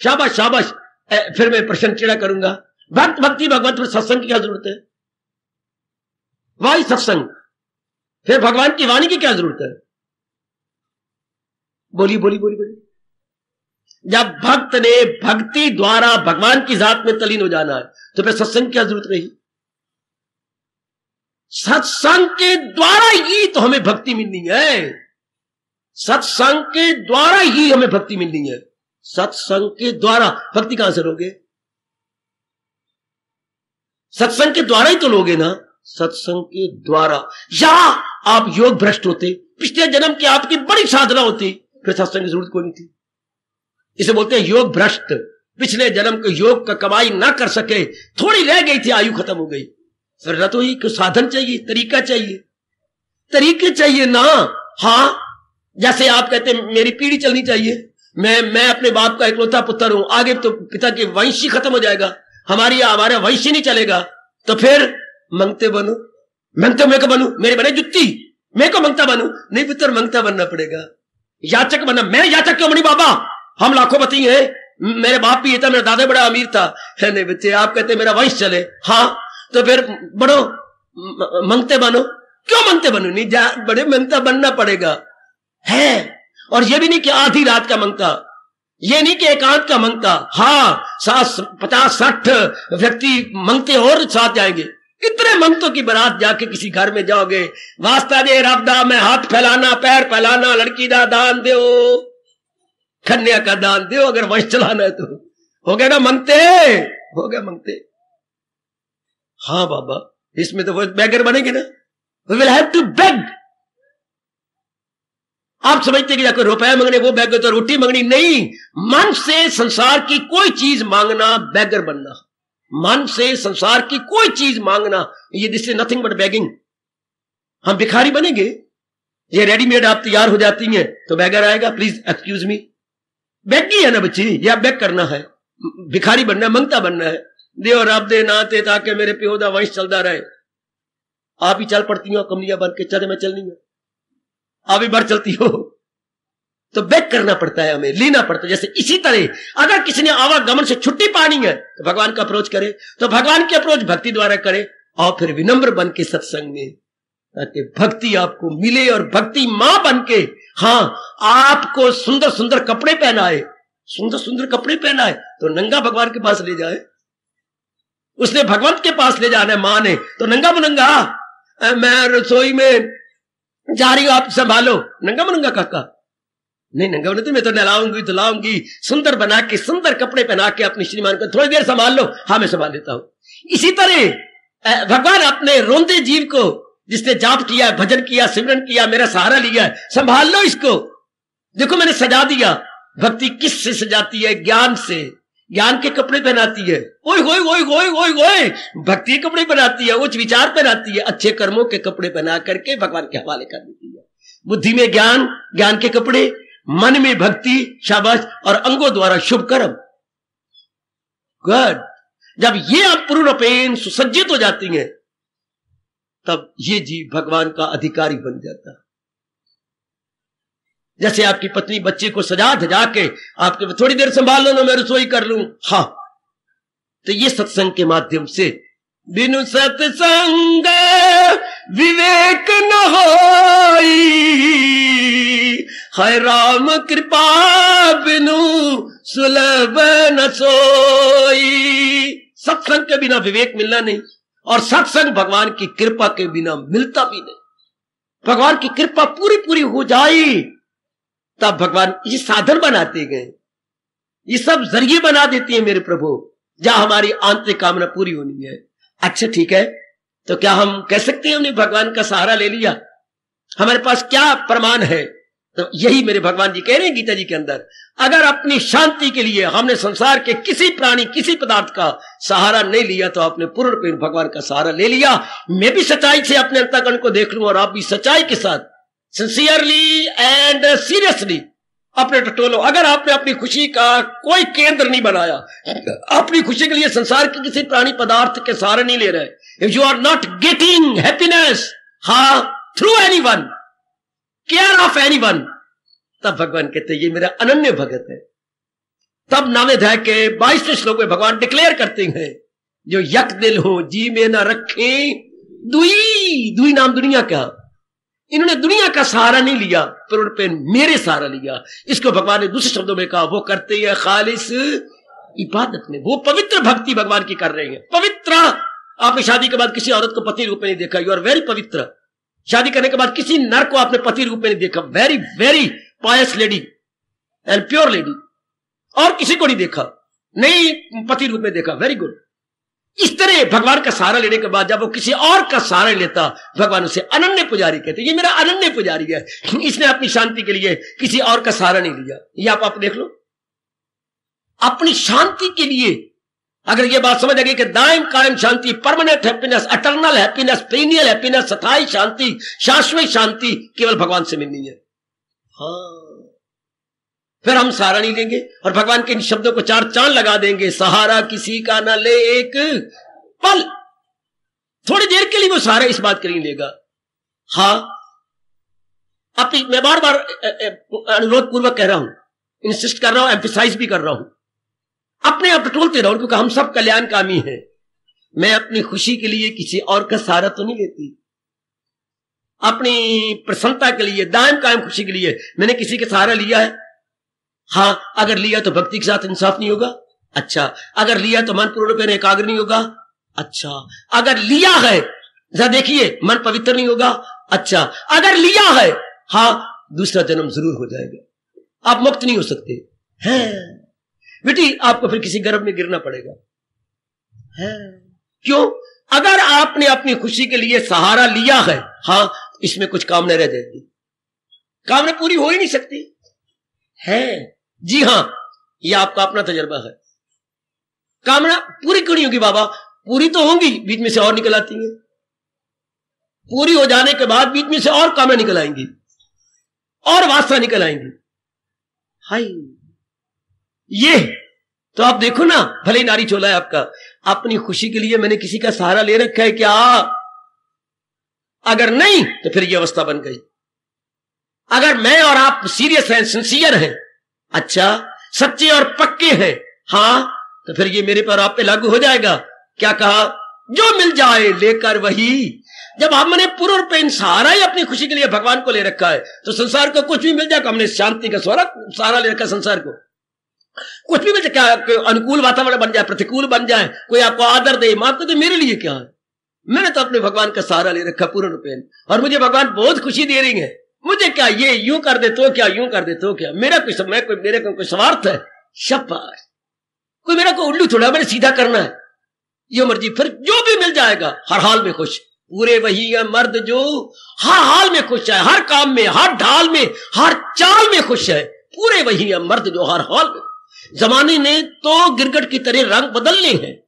शाबाश शाबाश। फिर मैं प्रश्न चिड़ा करूँगा। भक्त भक्ति भगवंत में सत्संग की क्या ज़रूरत है? वाई सत्संग? फिर भगवान की वाणी की क्या ज़रूरत है? बोली बोली बोली बोली। जब भक्त ने भक्ति द्वारा भगवान की जात में तलीन हो जाना है तो फिर सत्संग की क्या ज़रूरत रही? सत्संग के द्वारा ही तो हमें भक्ति मिलनी है। सत्संग के द्वारा ही हमें भक्ति मिलनी है। सत्संग के द्वारा, भक्ति कहाँ से लोगे? सत्संग के द्वारा ही तो लोगे ना। सत्संग के द्वारा। या आप योग भ्रष्ट होते, पिछले जन्म की आपकी बड़ी साधना होती, फिर सत्संग की ज़रूरत कोई नहीं थी। इसे बोलते हैं योग भ्रष्ट। पिछले जन्म के योग का कमाई ना कर सके, थोड़ी रह गई थी, आयु खत्म हो गई। फिर न तो ही कुछ साधन चाहिए, तरीका चाहिए। तरीके चाहिए ना। हाँ जैसे आप कहते हैं, मेरी पीढ़ी चलनी चाहिए। मैं मैं अपने बाप का इकलौता पुत्र हूँ, आगे तो पिता के वंशी खत्म हो जाएगा। हमारी हमारा वंश ही नहीं चलेगा। तो फिर मंगते बनो। मंगते मैं को बनू। मेरे बने जुत्ती। मैं को मंगता बनू। नहीं पुत्र, मंगता बनना पड़ेगा। याचक बनना। मैं याचक क्यों बनी बाबा? हम लाखों पति हैं। मेरे बाप भी ये था, मेरा दादा बड़ा अमीर था। है नहीं बच्चे आप कहते मेरा वंश चले। हाँ तो फिर बड़ो मंगते बनो। क्यों मंगते बनो? नहीं, जा, बड़े मंगता बनना पड़ेगा। है। और ये भी नहीं कि आधी रात का मंगता। ये नहीं कि एकांत का मंगता। हाँ सात पचास, साठ व्यक्ति मंगते और साथ जाएँगे। इतने मंगतों की बारात जाके किसी घर में जाओगे? वास्ता दे रबदा, में हाथ फैलाना, पैर फैलाना, लड़की का दान दो कन्या का दान दो अगर वंश चलाना है तो। हो गया ना मंगते? हो गया मंगते। हाँ बाबा, इसमें तो वो बैगर बनेंगे ना। We will have to beg आप समझते कि जाकर रुपए मांगने, वो बैगर तो रोटी मांगनी नहीं। मन से संसार की कोई चीज़ मांगना बैगर बनना। मन से संसार की कोई चीज़ मांगना, ये this is nothing but begging हम भिखारी बनेंगे। ये रेडीमेड आप तैयार हो जाती हैं तो बैगर आएगा प्लीज़ एक्सक्यूज मी बैग बैगी है ना बच्ची? ये आप बैग करना है। भिखारी बनना है, मंगता बनना है। दे और रब दे ना नाते ताकि मेरे प्यो का वंश चलता रहे। आप ही चल पड़ती हो कमलिया बन के चले, मैं चलनी है। आप ही बढ़ चलती हो तो बैक करना पड़ता है हमें, लेना पड़ता है। जैसे इसी तरह, अगर किसी ने आवागमन से छुट्टी पानी है तो भगवान का अप्रोच करे तो भगवान की अप्रोच भक्ति द्वारा करे, और फिर विनम्र बन के सत्संग में, ताकि भक्ति आपको मिले और भक्ति माँ बन के हाँ आपको सुंदर सुंदर कपड़े पहनाए सुंदर सुंदर कपड़े पहनाए तो नंगा भगवान के पास ले जाए। उसने भगवंत के पास ले जाना है, माँ ने तो नंगा मुनंगा मैं रसोई में जा रही हूँ, आप संभालो। नंगा मुनंगा काका। नहीं, नंगा तो मैं तो नहलाऊँगी, धुलाऊँगी। सुंदर बना के, सुंदर कपड़े पहना के अपनी श्रीमान को थोड़ी देर संभाल लो। हाँ मैं संभाल लेता हूँ। इसी तरह भगवान अपने रोंदे जीव को, जिसने जाप किया, भजन किया, सिमरन किया, मेरा सहारा लिया संभाल लो इसको। देखो, मैंने सजा दिया। भक्ति किस से सजाती है? ज्ञान से। ज्ञान के कपड़े पहनाती है। ओए, होए ओए होए ओए ओए भक्ति कपड़े पहनाती है, उच्च विचार पहनाती है, अच्छे कर्मों के कपड़े पहना करके भगवान के हवाले कर देती है। बुद्धि में ज्ञान ज्ञान के कपड़े, मन में भक्ति, शाबाश और अंगों द्वारा शुभ कर्म। गुड जब ये आप पूर्ण पेन सुसज्जित हो जाती हैं, तब ये जीव भगवान का अधिकारी बन जाता है। जैसे आपकी पत्नी बच्चे को सजा धजा के आपके थोड़ी देर संभाल लो, ना मैं रसोई कर लू। हा। तो ये सत्संग के माध्यम से बिनु सत्संग विवेक न हो राम, कृपा बिनु सुलभ न सोई। सत्संग के बिना विवेक मिलना नहीं और सत्संग भगवान की कृपा के बिना मिलता भी नहीं। भगवान की कृपा पूरी पूरी हो जाए तब भगवान ये साधन बनाते गए। ये सब ज़रिए बना देती है मेरे प्रभु। जहाँ हमारी आंतरिक कामना पूरी होनी है। अच्छा ठीक है। तो क्या हम कह सकते हैं हमने भगवान का सहारा ले लिया? हमारे पास क्या प्रमाण है? तो यही मेरे भगवान जी कह रहे हैं गीता जी के अंदर। अगर अपनी शांति के लिए हमने संसार के किसी प्राणी, किसी पदार्थ का सहारा नहीं लिया तो आपने पूर्ण भगवान का सहारा ले लिया। मैं भी सच्चाई से अपने अंतकरण को देख लू और आप भी सच्चाई के साथ सिंसियरली एंड सीरियसली अपने टटोलो अगर आपने अपनी खुशी का कोई केंद्र नहीं बनाया, अपनी खुशी के लिए संसार के किसी प्राणी पदार्थ के सहारे नहीं ले रहे if you are not getting happiness हा through anyone care of anyone तब भगवान कहते ये मेरा अनन्य भगत है। तब नावे अध्याय के बाईसवें श्लोक में भगवान डिक्लेयर करते हैं, जो यक दिल हो, जी में ना रखे, दुई दुई नाम दुनिया का। इन्होंने दुनिया का सहारा नहीं लिया, पर उन मेरे सहारा लिया। इसको भगवान ने दूसरे शब्दों में कहा, वो करते हैं खालिश इबादत में। वो पवित्र भक्ति भगवान की कर रहे हैं। पवित्र! आपने शादी के बाद किसी औरत को पति रूप में नहीं देखा। यू आर वेरी पवित्र। शादी करने के बाद किसी नर को आपने पति रूप में नहीं देखा। Very very pious lady and pure lady और किसी को नहीं देखा। नहीं, पति रूप में देखा। वेरी गुड इस तरह भगवान का सहारा लेने के बाद जब वो किसी और का सहारा लेता भगवान उसे अनन्य पुजारी कहते ये मेरा अनन्य पुजारी है। इसने अपनी शांति के लिए किसी और का सहारा नहीं लिया। ये आप, आप देख लो। अपनी शांति के लिए अगर ये बात समझ आ गई कि दायम कायम शांति permanent happiness eternal happiness perennial happiness सथाई शांति शाश्वत शांति केवल भगवान से मिलनी है। हाँ। फिर हम सहारा नहीं लेंगे और भगवान के इन शब्दों को चार चाँद लगा देंगे। सहारा किसी का ना ले एक पल। थोड़ी देर के लिए वो सहारा इस बात के लिए लेगा। हा अपनी मैं बार बार अनुरोध पूर्वक कह रहा हूँ इंसिस्ट कर रहा हूँ एम्फिसाइज भी कर रहा हूँ। अपने आप टोलते रहो, क्योंकि हम सब कल्याण कामी हैं। मैं अपनी खुशी के लिए किसी और का सहारा तो नहीं लेती। अपनी प्रसन्नता के लिए, दायम कायम खुशी के लिए मैंने किसी के सहारा लिया है। हाँ अगर लिया तो भक्ति के साथ इंसाफ नहीं होगा। अच्छा अगर लिया तो मन पूर्ण में एकाग्र नहीं होगा। अच्छा अगर लिया है, जरा देखिए, मन पवित्र नहीं होगा। अच्छा अगर लिया है हाँ दूसरा जन्म ज़रूर हो जाएगा। आप मुक्त नहीं हो सकते। हैं। बेटी, आपको फिर किसी गर्भ में गिरना पड़ेगा। है। क्यों? अगर आपने अपनी खुशी के लिए सहारा लिया है हाँ इसमें कुछ कामना रह जाएगी। कामना पूरी हो ही नहीं सकती। है। जी हाँ यह आपका अपना तजर्बा है। कामना पूरी क्यों नहीं होगी बाबा, पूरी तो होंगी, बीच में से और निकल आती है। पूरी हो जाने के बाद बीच में से और कामना निकल आएँगी, और वास्ता निकल आएँगी। हाई ये तो आप देखो ना, भले ही नारी चोला है आपका, अपनी खुशी के लिए मैंने किसी का सहारा ले रखा है क्या? अगर नहीं तो फिर यह अवस्था बन गई। अगर मैं और आप सीरियस हैं, सिंसियर हैं अच्छा सच्चे और पक्के हैं। हाँ तो फिर ये मेरे पर आप पे लागू हो जाएगा। क्या कहा? जो मिल जाए लेकर वही। जब हमने पूर्ण पे सहारा ही अपनी खुशी के लिए भगवान को ले रखा है तो संसार को कुछ भी मिल जाए हमने शांति का स्वरा सहारा ले रखा संसार को। कुछ भी मिल जाए, क्या अनुकूल वातावरण बन जाए, प्रतिकूल बन जाए, कोई आपको आदर दे, माफ़ तो मेरे लिए क्या है? मैंने तो अपने भगवान का सहारा ले रखा पूर्ण रूपेण और मुझे भगवान बहुत खुशी दे रही है। मुझे क्या ये यूँ कर दे तो क्या, यूँ कर दे तो क्या? मेरा कोई मैं कोई, मेरे को कोई स्वार्थ है? शबाश कोई मेरा कोई उल्लू थोड़ा, मैंने सीधा करना है। यो मर्ज़ी, फिर जो भी मिल जाएगा, हर हाल में खुश। पूरे वही है मर्द जो हर हाल में खुश है, हर काम में, हर ढाल में, हर चाल में खुश है। पूरे वही है मर्द जो हर हाल में। जमाने ने तो गिरगट की तरह रंग बदलने हैं।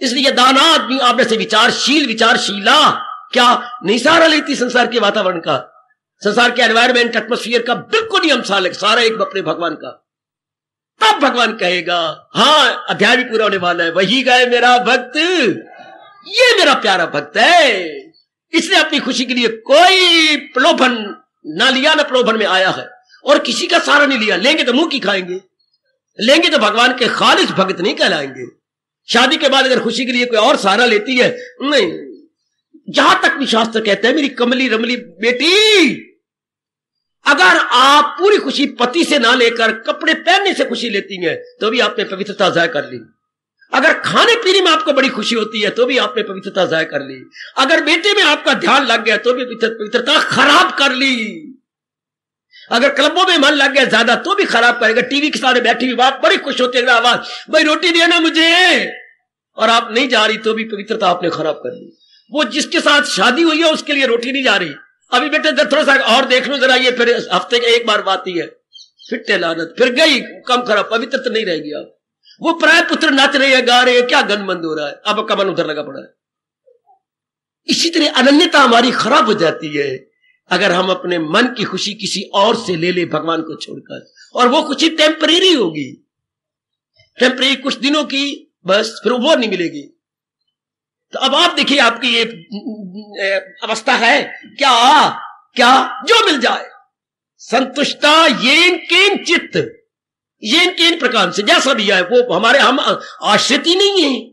इसलिए दाना आदमी आपने से विचारशील, विचारशीला, क्या सहारा लेती संसार के वातावरण का? संसार के एनवायरमेंट एटमोस्फियर का बिल्कुल नियम साल सारा एक अपने भगवान का। तब भगवान कहेगा हाँ अध्याय भी पूरा होने वाला है, वही गए मेरा भक्त, ये मेरा प्यारा भक्त है। इसने अपनी खुशी के लिए कोई प्रलोभन ना लिया, ना प्रलोभन में आया है। और किसी का सहारा नहीं लिया, लेंगे तो मुँह की खाएँगे। लेंगे तो भगवान के खालिश भक्त नहीं कहलाएँगे। शादी के बाद अगर खुशी के लिए कोई और सहारा लेती है, नहीं। जहाँ तक भी शास्त्र कहते हैं, मेरी कमली रमली बेटी अगर आप पूरी खुशी पति से ना लेकर कपड़े पहनने से खुशी लेती हैं तो भी आपने पवित्रता जाय कर ली। अगर खाने पीने में आपको बड़ी खुशी होती है तो भी आपने पवित्रता जाय कर ली। अगर बेटे में आपका ध्यान लग गया तो भी पवित्रता खराब कर ली। अगर क्लबों में मन लग गया ज़्यादा तो भी खराब करेगा। टीवी के सामने बैठी हुई बात, बड़ी खुश होती है आवाज़ भाई रोटी देना मुझे। और आप नहीं जा रही तो भी पवित्रता आपने खराब कर ली। वो जिसके साथ शादी हुई है, उसके लिए रोटी नहीं जा रही। अभी बेटे थोड़ा सा और देख लो, जरा ये फिर हफ़्ते के एक बार बात ही है फिर लानत। फिर गई, कम खराब पवित्र तो नहीं रहेगी अब। वो प्राय पुत्र नाच रहे हैं, गा रहे हैं, क्या गनबंद हो रहा है? अब का मन उधर लगा पड़ा है। इसी तरह अनन्यता हमारी खराब हो जाती है, अगर हम अपने मन की खुशी किसी और से ले ले भगवान को छोड़कर। और वो खुशी टेम्परेरी होगी। टेम्परेरी कुछ दिनों की, बस फिर वो नहीं मिलेगी। तो अब आप देखिए आपकी ये अवस्था है। क्या क्या, जो मिल जाए। संतुष्टा ये केन चित्त। ये केन प्रकार से। जैसा भी है, वो हमारे हम आश्रित ही नहीं है।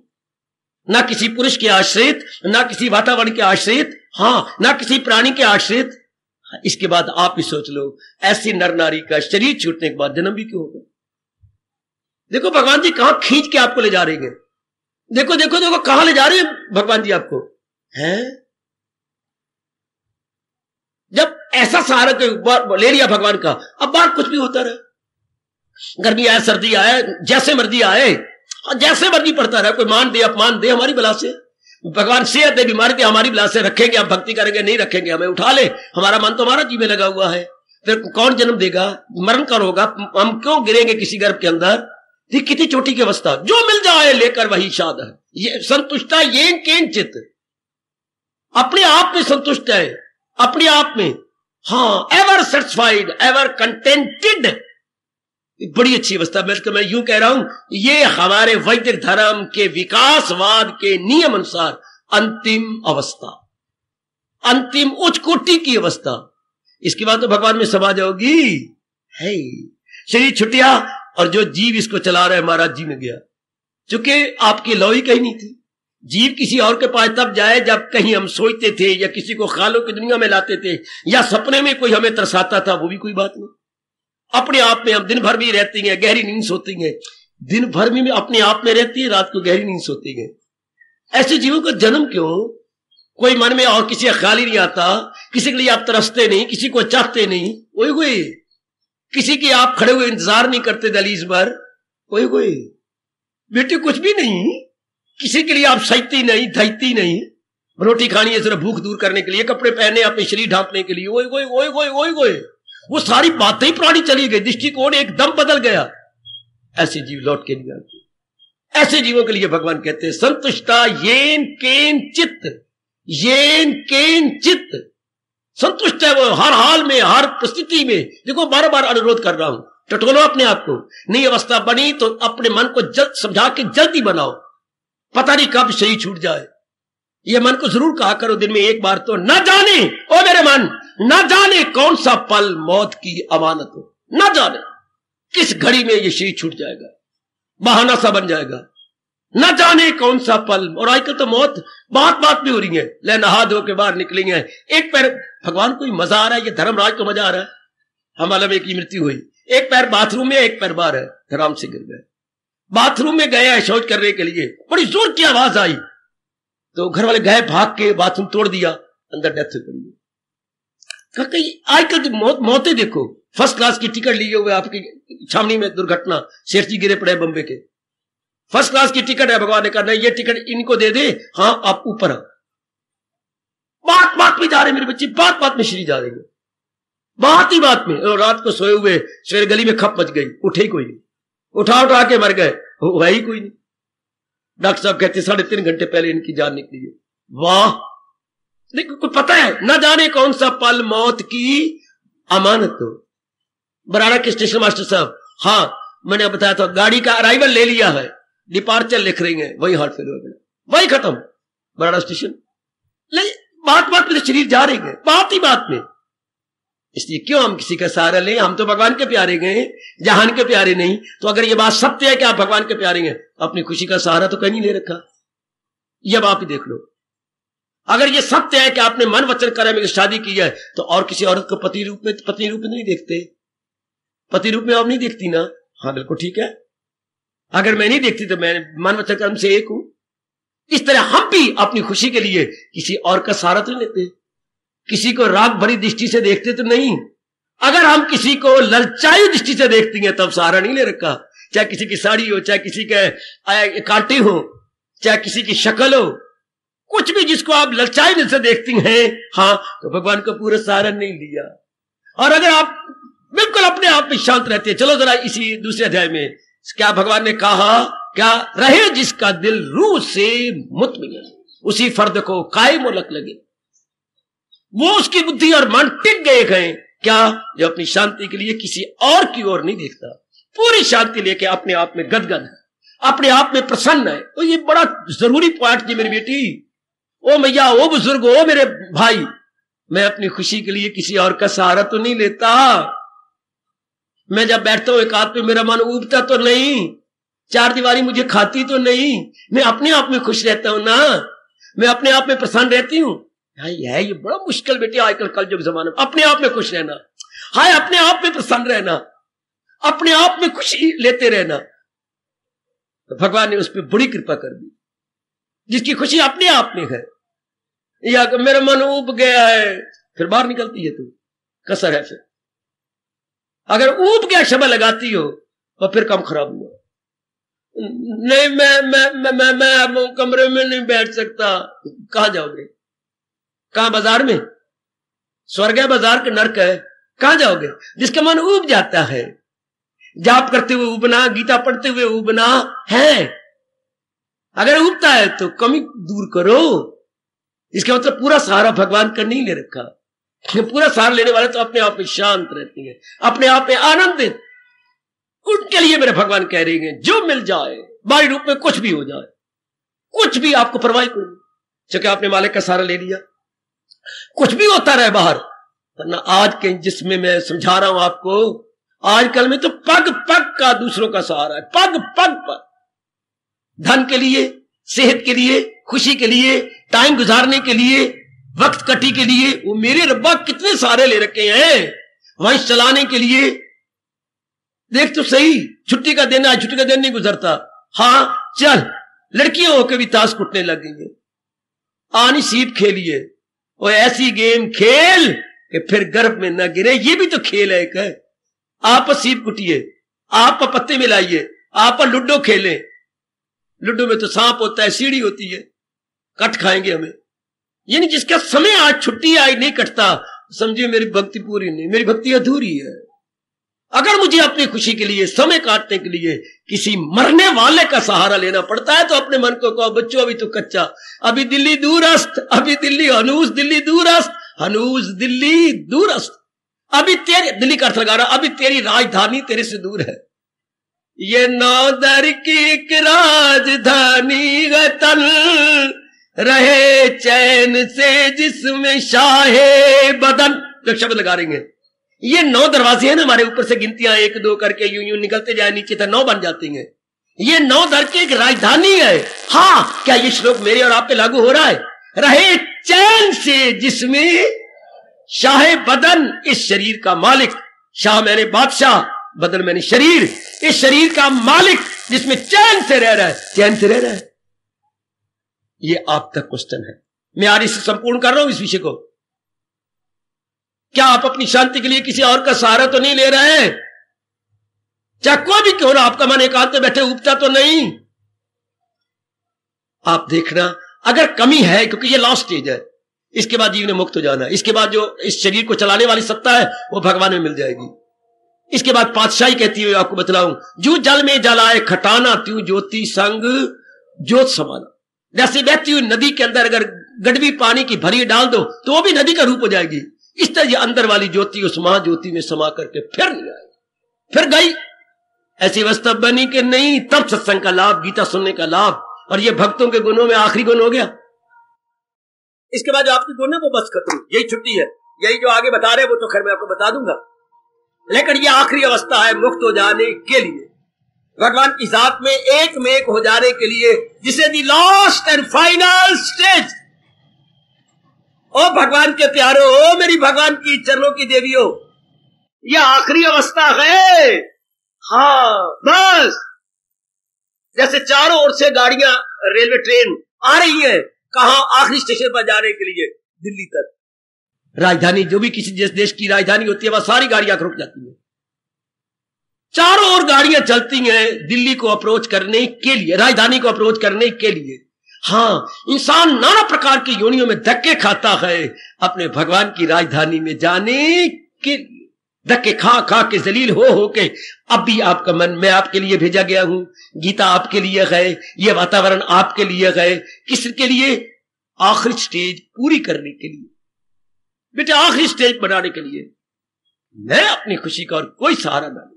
ना किसी पुरुष के आश्रित, ना किसी वातावरण के आश्रित। हाँ ना किसी प्राणी के आश्रित। इसके बाद आप ही सोच लो, ऐसी नर नारी का शरीर छूटने के बाद जन्म भी क्यों होगा? देखो, भगवान जी कहाँ खींच के आपको ले जा रहे हैं। देखो देखो देखो, कहाँ ले जा रहे हैं भगवान जी आपको? है? जब ऐसा सहारा ले लिया भगवान का, अब बाहर कुछ भी होता रहे। गर्मी आए, सर्दी आए, जैसे मर्ज़ी आए जैसे मर्ज़ी पड़ता रहे, कोई मान दे, अपमान दे, हमारी बला से। भगवान सेहत दे, बीमारी दे हमारी बला से रखेंगे, हम भक्ति करेंगे, नहीं रखेंगे, हमें उठा ले। हमारा मन तो हमारा जी में लगा हुआ है। फिर कौन जन्म देगा? मरण कौन होगा? हम क्यों गिरेंगे किसी गर्भ के अंदर? थी कितनी चोटी की अवस्था। जो मिल जाए लेकर वही शाद है। ये संतुष्टा ये केन चित। अपने आप में संतुष्ट है, अपने आप में। हाँ एवर सेटिस्फाइड एवर कंटेंटेड बड़ी अच्छी अवस्था। मैं मैं यूँ कह रहा हूँ, ये हमारे वैदिक धर्म के विकासवाद के नियम अनुसार अंतिम अवस्था। अंतिम उच्च कोटि की अवस्था। इसके बाद तो भगवान में समा जाओगी। है शरीर छुट्टिया और जो जीव इसको चला रहा है, महाराज जी में गया। चूँकि आपकी लॉई कहीं नहीं थी। जीव किसी और के पास तब जाए जब कहीं हम सोचते थे या किसी को खालों की दुनिया में लाते थे या सपने में कोई हमें तरसाता था, वो भी कोई बात नहीं। अपने आप में हम दिन भर भी रहती हैं, गहरी नींद सोती हैं। दिन भर में अपने आप में रहती है, रात को गहरी नींद सोती है। ऐसे जीवों का जन्म क्यों? कोई मन में और किसी का ख्याल ही नहीं आता, किसी के लिए आप तरसते नहीं, किसी को चाहते नहीं वही कोई किसी की आप खड़े हुए इंतज़ार नहीं करते दलीज पर? कोई कोई। बेटे, कुछ भी नहीं। किसी के लिए आप सहती नहीं धैती नहीं। रोटी खानी है सिर्फ़ भूख दूर करने के लिए, कपड़े पहने अपने शरीर ढांपने के लिए। वही वही वही वही वही वही वो सारी बातें ही पुरानी चली गई। दृष्टिकोण एकदम बदल गया। ऐसे जीव लौट के नहीं आते। ऐसे जीवों के लिए भगवान कहते हैं, संतुष्टा येन केन चित्त। येन केन चित्त। संतुष्ट है वो हर हाल में, हर परिस्थिति में। देखो बार बार अनुरोध कर रहा हूँ, टटोलो अपने आप को। नई अवस्था बनी तो अपने मन को जल्द समझा के जल्दी बनाओ। पता नहीं कब सही छूट जाए। ये मन को ज़रूर कहा करो, दिन में एक बार तो। न जाने, ओ मेरे मन, न जाने कौन सा पल मौत की अमानत हो। न जाने, किस घड़ी में ये शरीर छूट जाएगा। बहाना सा बन जाएगा। न जाने कौन सा पल। और आजकल तो मौत बात बात भी हो रही है। ले नहा धो के बाहर निकलेंगे एक पैर, भगवान को मज़ा आ रहा है, ये धर्मराज को मज़ा आ रहा है। हमारा में की मृत्यु हुई। एक पैर बाथरूम में, एक पैर बाहर है। धराम से गिर गए। बाथरूम में गए शौच करने के लिए। बड़ी ज़ोर की आवाज़ आई। तो घर वाले गए, भाग के बाथरूम तोड़ दिया। अंदर डेथ पड़ी कहीं आजकल की मौत, मौतें देखो। फ़र्स्ट क्लास की टिकट लिए हुए आपकी छावनी में दुर्घटना। शेर जी गिरे पड़े बम्बे के। फ़र्स्ट क्लास की टिकट है, भगवान ने कहा, नहीं, ये टिकट इनको दे दे। हाँ आप ऊपर बात बात में जा रहे मेरे बच्चे, बात बात में श्री जा रहे बात ही बात में। रात को सोए हुए, सवेरे गली में खप मच गई, उठे ही कोई नहीं। उठा उठा के मर गए हुआ ही कोई नहीं। डॉक्टर साहब कहते, साढ़े तीन घंटे पहले इनकी जान निकली है। वाह! देखो कोई पता है? ना जाने कौन सा पल मौत की अमानत हो। बराड़ा के स्टेशन मास्टर साहब हाँ मैंने बताया था, गाड़ी का अराइवल ले लिया है। डिपार्चर लिख रही है, वही हार्ट फेल हो गया। वही खत्म। बराड़ा स्टेशन। बात बात में शरीर जा रही है। बात ही बात में। इसलिए क्यों हम किसी का सहारा लें? हम तो भगवान के प्यारे गए जहान के प्यारे नहीं। तो अगर ये बात सत्य है कि आप भगवान के प्यारे हैं तो अपनी खुशी का सहारा तो कहीं ले रखा। ये आप ही देख लो। अगर ये सत्य है कि आपने मन वचन करे में शादी की है तो और किसी औरत को पति रूप में, पत्नी रूप में नहीं देखते। पति रूप में आप नहीं देखती ना। हाँ बिल्कुल ठीक है। अगर मैं नहीं देखती तो मैं मन वचन कर्म से एक हूँ। इस तरह हम भी अपनी खुशी के लिए किसी और का सहारा तो लेते। किसी को राग भरी दृष्टि से देखते तो नहीं। अगर हम किसी को ललचाई दृष्टि से देखती हैं तब सहारा नहीं ले रखा। चाहे किसी की साड़ी हो, चाहे किसी के कांटे हो, चाहे किसी की शक्ल हो, कुछ भी जिसको आप ललचाई से देखती हैं हाँ तो भगवान को पूरा सहारा नहीं लिया। और अगर आप बिल्कुल अपने आप में शांत रहते हैं, चलो जरा इसी दूसरे अध्याय में क्या भगवान ने कहा, क्या रहे जिसका दिल रूह से मुतमिन उसी फर्द को काय मोलक लगे। वो उसकी बुद्धि और मन टिक गए गए क्या जो अपनी शांति के लिए किसी और की ओर नहीं देखता? पूरी शांति लेके अपने आप में गदगद है। अपने आप में प्रसन्न है। तो ये बड़ा ज़रूरी पॉइंट थी मेरी बेटी। ओ मैया, ओ बुज़ुर्ग, ओ मेरे भाई, मैं अपनी खुशी के लिए किसी और का सहारा तो नहीं लेता। मैं जब बैठता हूँ एक आदमी मेरा मन उबता तो नहीं। चार दीवारी मुझे खाती तो नहीं। मैं अपने आप में खुश रहता हूँ ना। मैं अपने आप में प्रसन्न रहती हूँ। है ये बड़ा मुश्किल बेटे, आजकल कल जो जमाने। अपने आप में खुश रहना। हाय, अपने आप में प्रसन्न रहना। अपने आप में खुशी लेते रहना। तो भगवान ने उस पर बड़ी कृपा कर दी, जिसकी खुशी अपने आप में है। या मेरा मन उब गया है, फिर बाहर निकलती है तू। कसर है फिर। अगर ऊब गया शब्द लगाती हो तो फिर कम खराब हुआ। नहीं मैं मैं मैं मैं, मैं अब कमरे में नहीं बैठ सकता। कहा जाओगे? कहा बाज़ार में? स्वर्ग है बाज़ार के नर्क है। कहा जाओगे? जिसका मन उब जाता है। जाप करते हुए उबना गीता पढ़ते हुए उबना है। अगर उबता है तो कमी दूर करो। इसका मतलब पूरा सहारा भगवान का नहीं ले रखा। पूरा सहारा लेने वाले तो अपने आप में शांत रहते हैं, अपने आप में आनंदित। उनके लिए मेरे भगवान कह रहे हैं, जो मिल जाए, बारी रूप में कुछ भी हो जाए, कुछ भी आपको परवाही करो। चाहे आपने मालिक का सहारा ले लिया, कुछ भी होता रहे बाहर, वरना आज के जिसमें मैं समझा रहा हूँ आपको, आजकल में तो पग पग का दूसरों का सहारा है, पग पग पर। धन के लिए, सेहत के लिए, खुशी के लिए, टाइम गुजारने के लिए वक्त कटी के लिए वो मेरे रब्बा कितने सारे ले रखे हैं। वंश चलाने के लिए। देख तो सही, छुट्टी का दिन आज, छुट्टी का दिन नहीं गुजरता। हाँ चल, लड़कियों होकर भी ताश कुटने लग गई है। आनी सीप खेलिए। और ऐसी गेम खेल कि फिर गर्भ में न गिरे, ये भी तो खेल है एक है। आप सीप कुटिए, आप पत्ते मिलाइए, आप लूडो खेलें। लूडो में तो सांप होता है, सीढ़ी होती है। कट खाएँगे हमें। यानी जिसका समय आज छुट्टी आई नहीं कटता, समझिए मेरी भक्ति पूरी नहीं, मेरी भक्ति अधूरी है। अगर मुझे अपनी खुशी के लिए, समय काटने के लिए किसी मरने वाले का सहारा लेना पड़ता है तो अपने मन को कहो, बच्चों, अभी तो कच्चा, अभी दिल्ली दूरस्त अभी दिल्ली हनूस दिल्ली दूरस्त हनूस दिल्ली दूरस्त अभी तेरे, दिल्ली का अर्थ लगा रहा, अभी तेरी राजधानी तेरे से दूर है। ये नौदर की राजधानी रहे चैन से जिसमें शाहे बदन। जो शब्द लगा रहे हैं ये नौ दरवाजे हैं ना हमारे ऊपर से गिनतियाँ एक दो करके यूँ यूँ निकलते जाए, नीचे तक नौ बन जाती हैं। ये नौ दर की एक राजधानी है। हाँ क्या ये श्लोक मेरे और आप पे लागू हो रहा है? रहे चैन से जिसमें शाह बदन, इस शरीर का मालिक। शाह मैंने बादशाह, बदन मैंने शरीर। इस शरीर का मालिक जिसमें चैन से रह रहा है। चैन से रह रहा है। ये आप तक क्वेश्चन है। मैं आज इसे संपूर्ण कर रहा हूँ इस विषय को। क्या आप अपनी शांति के लिए किसी और का सहारा तो नहीं ले रहे हैं? चाहे कोई भी क्यों ना आपका मन एकांत में बैठे उगता तो नहीं? आप देखना, अगर कमी है, क्योंकि ये लास्ट स्टेज है, इसके बाद जीव ने मुक्त हो जाना, इसके बाद जो इस शरीर को चलाने वाली सत्ता है, वो भगवान में मिल जाएगी। इसके बाद पातशाही कहती है आपको बतलाऊं, जो जल में जलाए खटाना, त्यू ज्योति संग, ज्योत समाना। जैसे बहती हुई नदी के अंदर अगर गडवी पानी की भरी डाल दो तो वो भी नदी का रूप हो जाएगी। इस तरह ये अंदर वाली ज्योति, उस महाज्योति में समा करके फिर नहीं आई। फिर गई। ऐसी अवस्था बनी कि नहीं, तब सत्संग का लाभ, गीता सुनने का लाभ, और ये भक्तों के गुणों में आखिरी गुण हो गया। इसके बाद जो आपके गुण है वो बस खत्म, यही छुट्टी है। यही जो आगे बता रहे हैं, वो तो खैर मैं आपको बता दूँगा। लेकिन ये आखिरी अवस्था है मुक्त हो जाने के लिए। भगवान की जात में एक में एक हो जाने के लिए जिसे the last and final stage ओ भगवान के प्यारो, ओ मेरी भगवान की चरणों की देवियों यह आखिरी अवस्था है। हाँ बस। जैसे चारों ओर से गाड़ियाँ, रेलवे ट्रेन आ रही है, कहा आखिरी स्टेशन पर जाने के लिए, दिल्ली तक। राजधानी, जो भी किसी जिस देश की राजधानी होती है, वह सारी गाड़ियाँ रुक जाती हैं। चारों ओर गाड़ियाँ चलती हैं दिल्ली को अप्रोच करने के लिए, राजधानी को अप्रोच करने के लिए। हाँ इंसान नाना प्रकार की योनियों में धक्के खाता है अपने भगवान की राजधानी में जाने के धक्के खा खा के जलील हो हो के अब भी आपका मन, मैं आपके लिए भेजा गया हूँ। गीता आपके लिए है, ये वातावरण आपके लिए है किस के लिए? आखिरी स्टेज पूरी करने के लिए। बेटे, आखिरी स्टेज बनाने के लिए। मैं अपनी खुशी का और कोई सहारा ना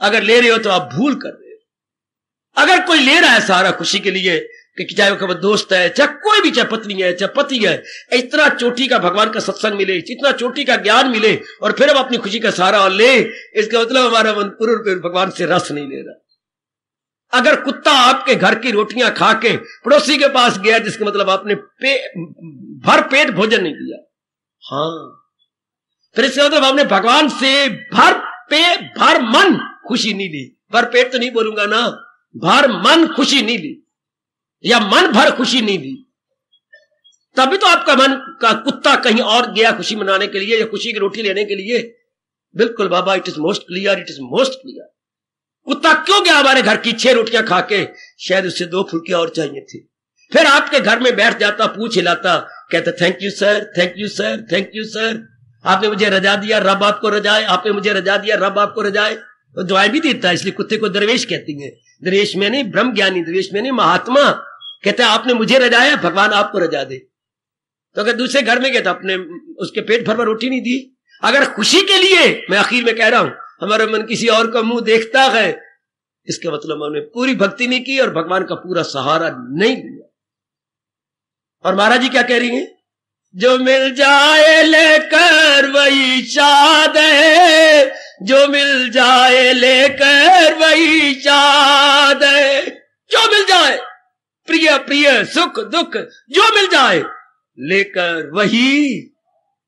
अगर ले रहे हो तो आप भूल कर रहे हो। अगर कोई ले रहा है सहारा खुशी के लिए कि चाहे वो दोस्त है चाहे कोई भी चाहे पत्नी है चाहे पति है इतना चोटी का भगवान का सत्संग मिले इतना चोटी का ज्ञान मिले और फिर हम अपनी खुशी का सहारा और ले इसका मतलब हमारा मन पूर्ण भगवान से रस नहीं ले रहा। अगर कुत्ता आपके घर की रोटियाँ खा के पड़ोसी के पास गया जिसका मतलब आपने पे, भर पेट भोजन नहीं किया। हाँ। फिर इसका मतलब आपने भगवान से भर पे भर मन खुशी नहीं ली। भर पेट तो नहीं बोलूँगा ना। भर मन खुशी नहीं ली। या मन भर खुशी नहीं ली। तभी तो आपका मन का कुत्ता कहीं और गया खुशी मनाने के लिए या खुशी की रोटी लेने के लिए। बिल्कुल Baba it is most clear it is most clear कुत्ता क्यों गया हमारे घर की छह रोटियाँ खा के शायद उससे दो फुल्कियाँ और चाहिए थी। फिर आपके घर में बैठ जाता, पूछ हिलाता, कहता thank you sir thank you sir thank you sir आपने मुझे रजा दिया, रब आपको रजाए, आपने मुझे रजा दिया, रब आपको रजाए। तो दुआएँ भी देता है, इसलिए कुत्ते को दरवेश कहती है। दरवेश में नहीं ब्रह्म ज्ञानी, दरवेश में नहीं महात्मा। कहते आपने मुझे रजाया भगवान आपको रजा दे। तो अगर दूसरे घर में गया तो अपने उसके पेट भर भर रोटी नहीं दी। अगर खुशी के लिए, मैं आखिर में कह रहा हूँ, हमारा मन किसी और का मुँह देखता है, इसका मतलब हमने पूरी भक्ति नहीं की और भगवान का पूरा सहारा नहीं लिया। और महाराज जी क्या कह रही हैं? जो मिल जाए लेकर वही चाद जो मिल जाए लेकर वही चाद जो मिल जाए, प्रिय प्रिय, सुख, दुख, जो मिल जाए, लेकर वही।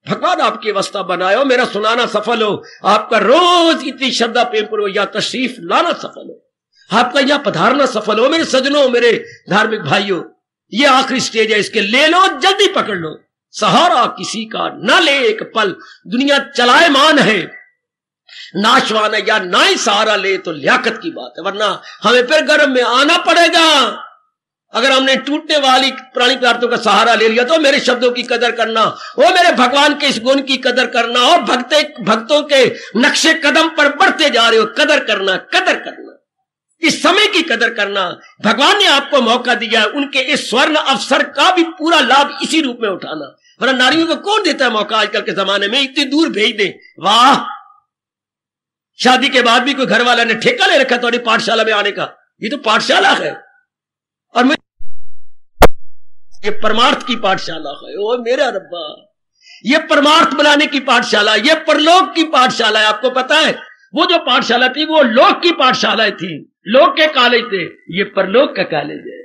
भगवान आपकी अवस्था बनायो मेरा सुनाना सफल हो। आपका रोज इतनी श्रद्धा, प्रेम पूर्व या तशरीफ़ लाना सफल हो। आपका यहाँ पधारना सफल हो। मेरे सजनों, मेरे धार्मिक भाइयों, ये आखिरी स्टेज है, इसके ले लो, जल्दी पकड़ लो। सहारा किसी का न ले, एक पल। दुनिया चलायमान है। नाशवान है या ना ही सहारा ले तो लियाकत की बात है, वरना हमें फिर गर्म में आना पड़ेगा। अगर हमने टूटने वाली प्राणी पदार्थों का सहारा ले लिया तो मेरे शब्दों की कदर करना, वो मेरे भगवान के इस गुण की कदर करना, और भक्ते, भक्तों के नक्शे कदम पर बढ़ते जा रहे हो, कदर करना कदर करना। इस समय की कदर करना, भगवान ने आपको मौका दिया उनके इस स्वर्ण अवसर का भी पूरा लाभ इसी रूप में उठाना। वरना नारियों को कौन देता है मौका आजकल के जमाने में? इतनी दूर भेज दे। वाह! शादी के बाद भी कोई घर वाला ने ठेका ले रखा थोड़ी पाठशाला में आने का। ये तो पाठशाला है। और ये परमार्थ की पाठशाला है। ओ मेरा रब्बा। ये परमार्थ बनाने की पाठशाला, ये परलोक की पाठशाला है। आपको पता है, वो जो पाठशाला थी, वो लोक की पाठशाला थी। लोक के कॉलेज थे, ये परलोक का कॉलेज है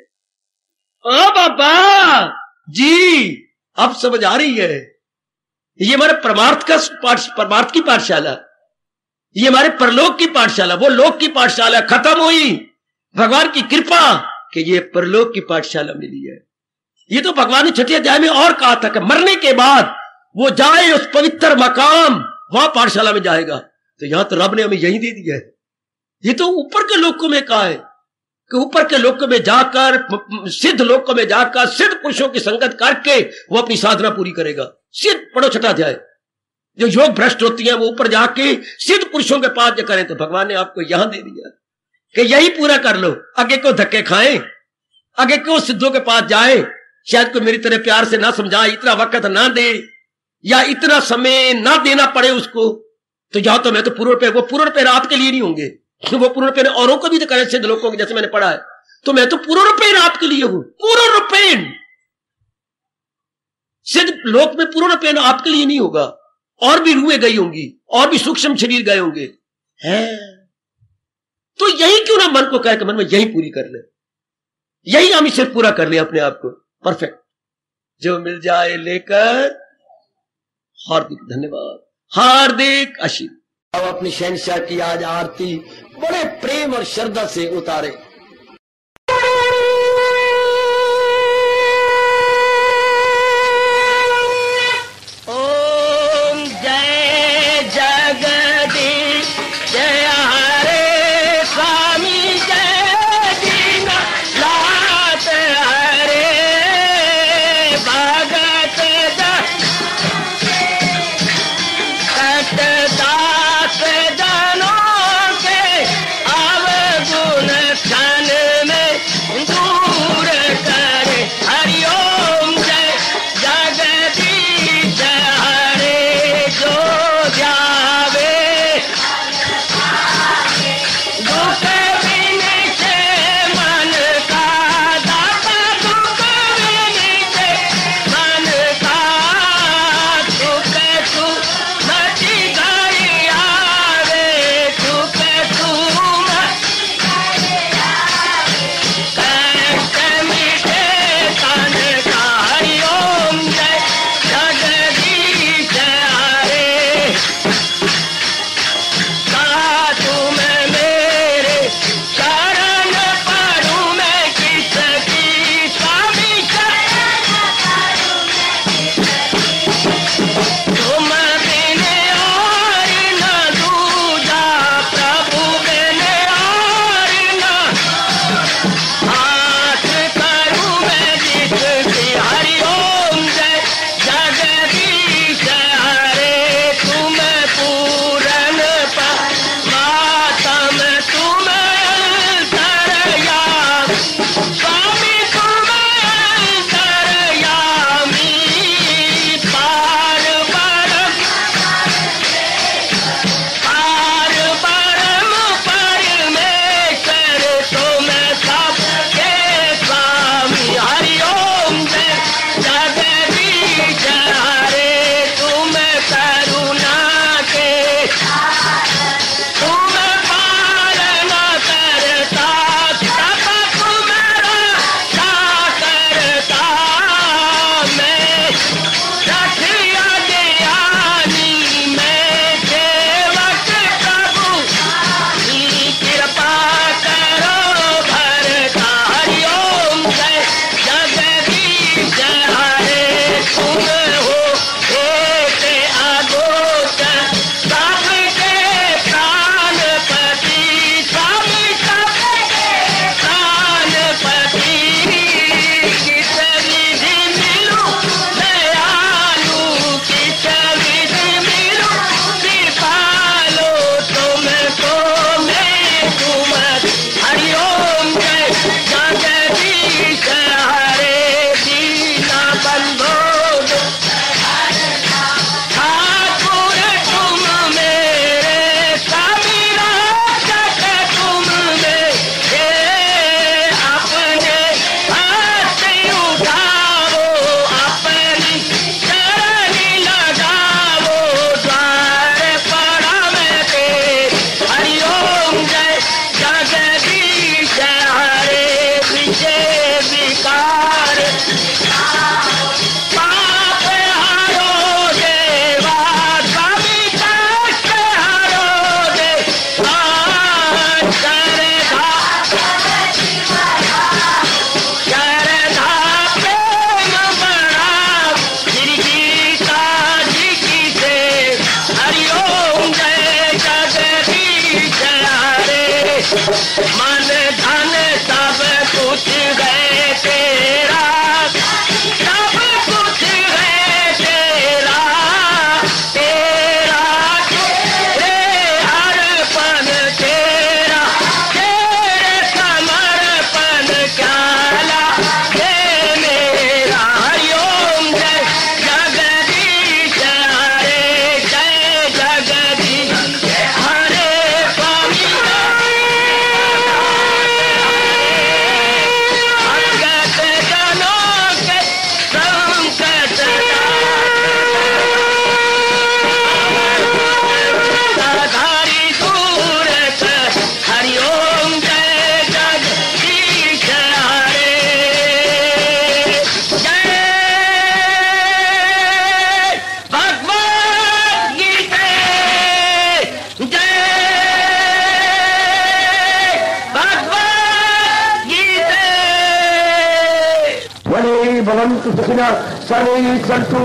ओ बाबा! जी अब समझ आ रही है। ये हमारे परमार्थ का परमार्थ की पाठशाला। ये हमारे परलोक की पाठशाला, वो लोक की पाठशाला खत्म हुई। भगवान की कृपा कि ये परलोक की पाठशाला मिली है। ये तो भगवान ने छठे अध्याय में और कहा था कि मरने के बाद वो जाए उस पवित्र मकाम, वहाँ पाठशाला में जाएगा। तो यहाँ तो रब ने हमें यही दे दिया है। ये तो ऊपर के लोकों में कहा है कि ऊपर के लोकों में जाकर, सिद्ध लोकों में जाकर, सिद्ध पुरुषों की संगत करके वो अपनी साधना पूरी करेगा। सिद्ध, पढ़ो छठा अध्याय। जो योग भ्रष्ट होती है वो ऊपर जाके सिद्ध पुरुषों के पास जो करें तो भगवान ने आपको यहाँ दे दिया कि यही पूरा कर लो, आगे क्यों धक्के खाएँ, आगे क्यों सिद्धों के पास जाए? शायद कोई मेरी तरह प्यार से ना समझाए, इतना वक्त ना दे, या इतना समय ना देना पड़े उसको तो या तो मैं तो पूर्ण पे वो पूर्ण पे आपके लिए नहीं होंगे तो वो पूर्ण पे औरों को भी तो करें, सिद्ध लोगों को, जैसे मैंने पढ़ा है तो मैं तो पूर्ण रूपेण आपके लिए हूँ, पूर्ण रूपेण सिद्ध लोक में पूर्ण रूपेण आपके लिए नहीं होगा। और भी रूए गई होंगी, और भी सूक्ष्म शरीर गए होंगे। है? तो यही क्यों ना मन को कह के मन में यही पूरी कर ले? यही हम इसे पूरा कर ले अपने आप को। परफेक्ट जो मिल जाए लेकर, हार्दिक धन्यवाद। हार्दिक आशीर्वाद अब अपनी शहनशाह की आज आरती बड़े प्रेम और श्रद्धा से उतारे।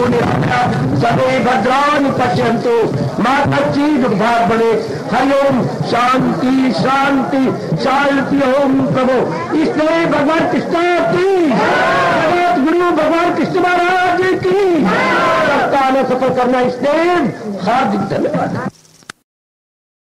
सर्वे भद्रान पश्यंतु माता चीज़ भाग बने हरिओम शांति शांति शांति ओम प्रभु। इसलिए भगवान कृष्ण की। गुरु भगवान कृष्ण महाराज की। सप्ताह सफल करना इसलिए हार्दिक धन्यवाद।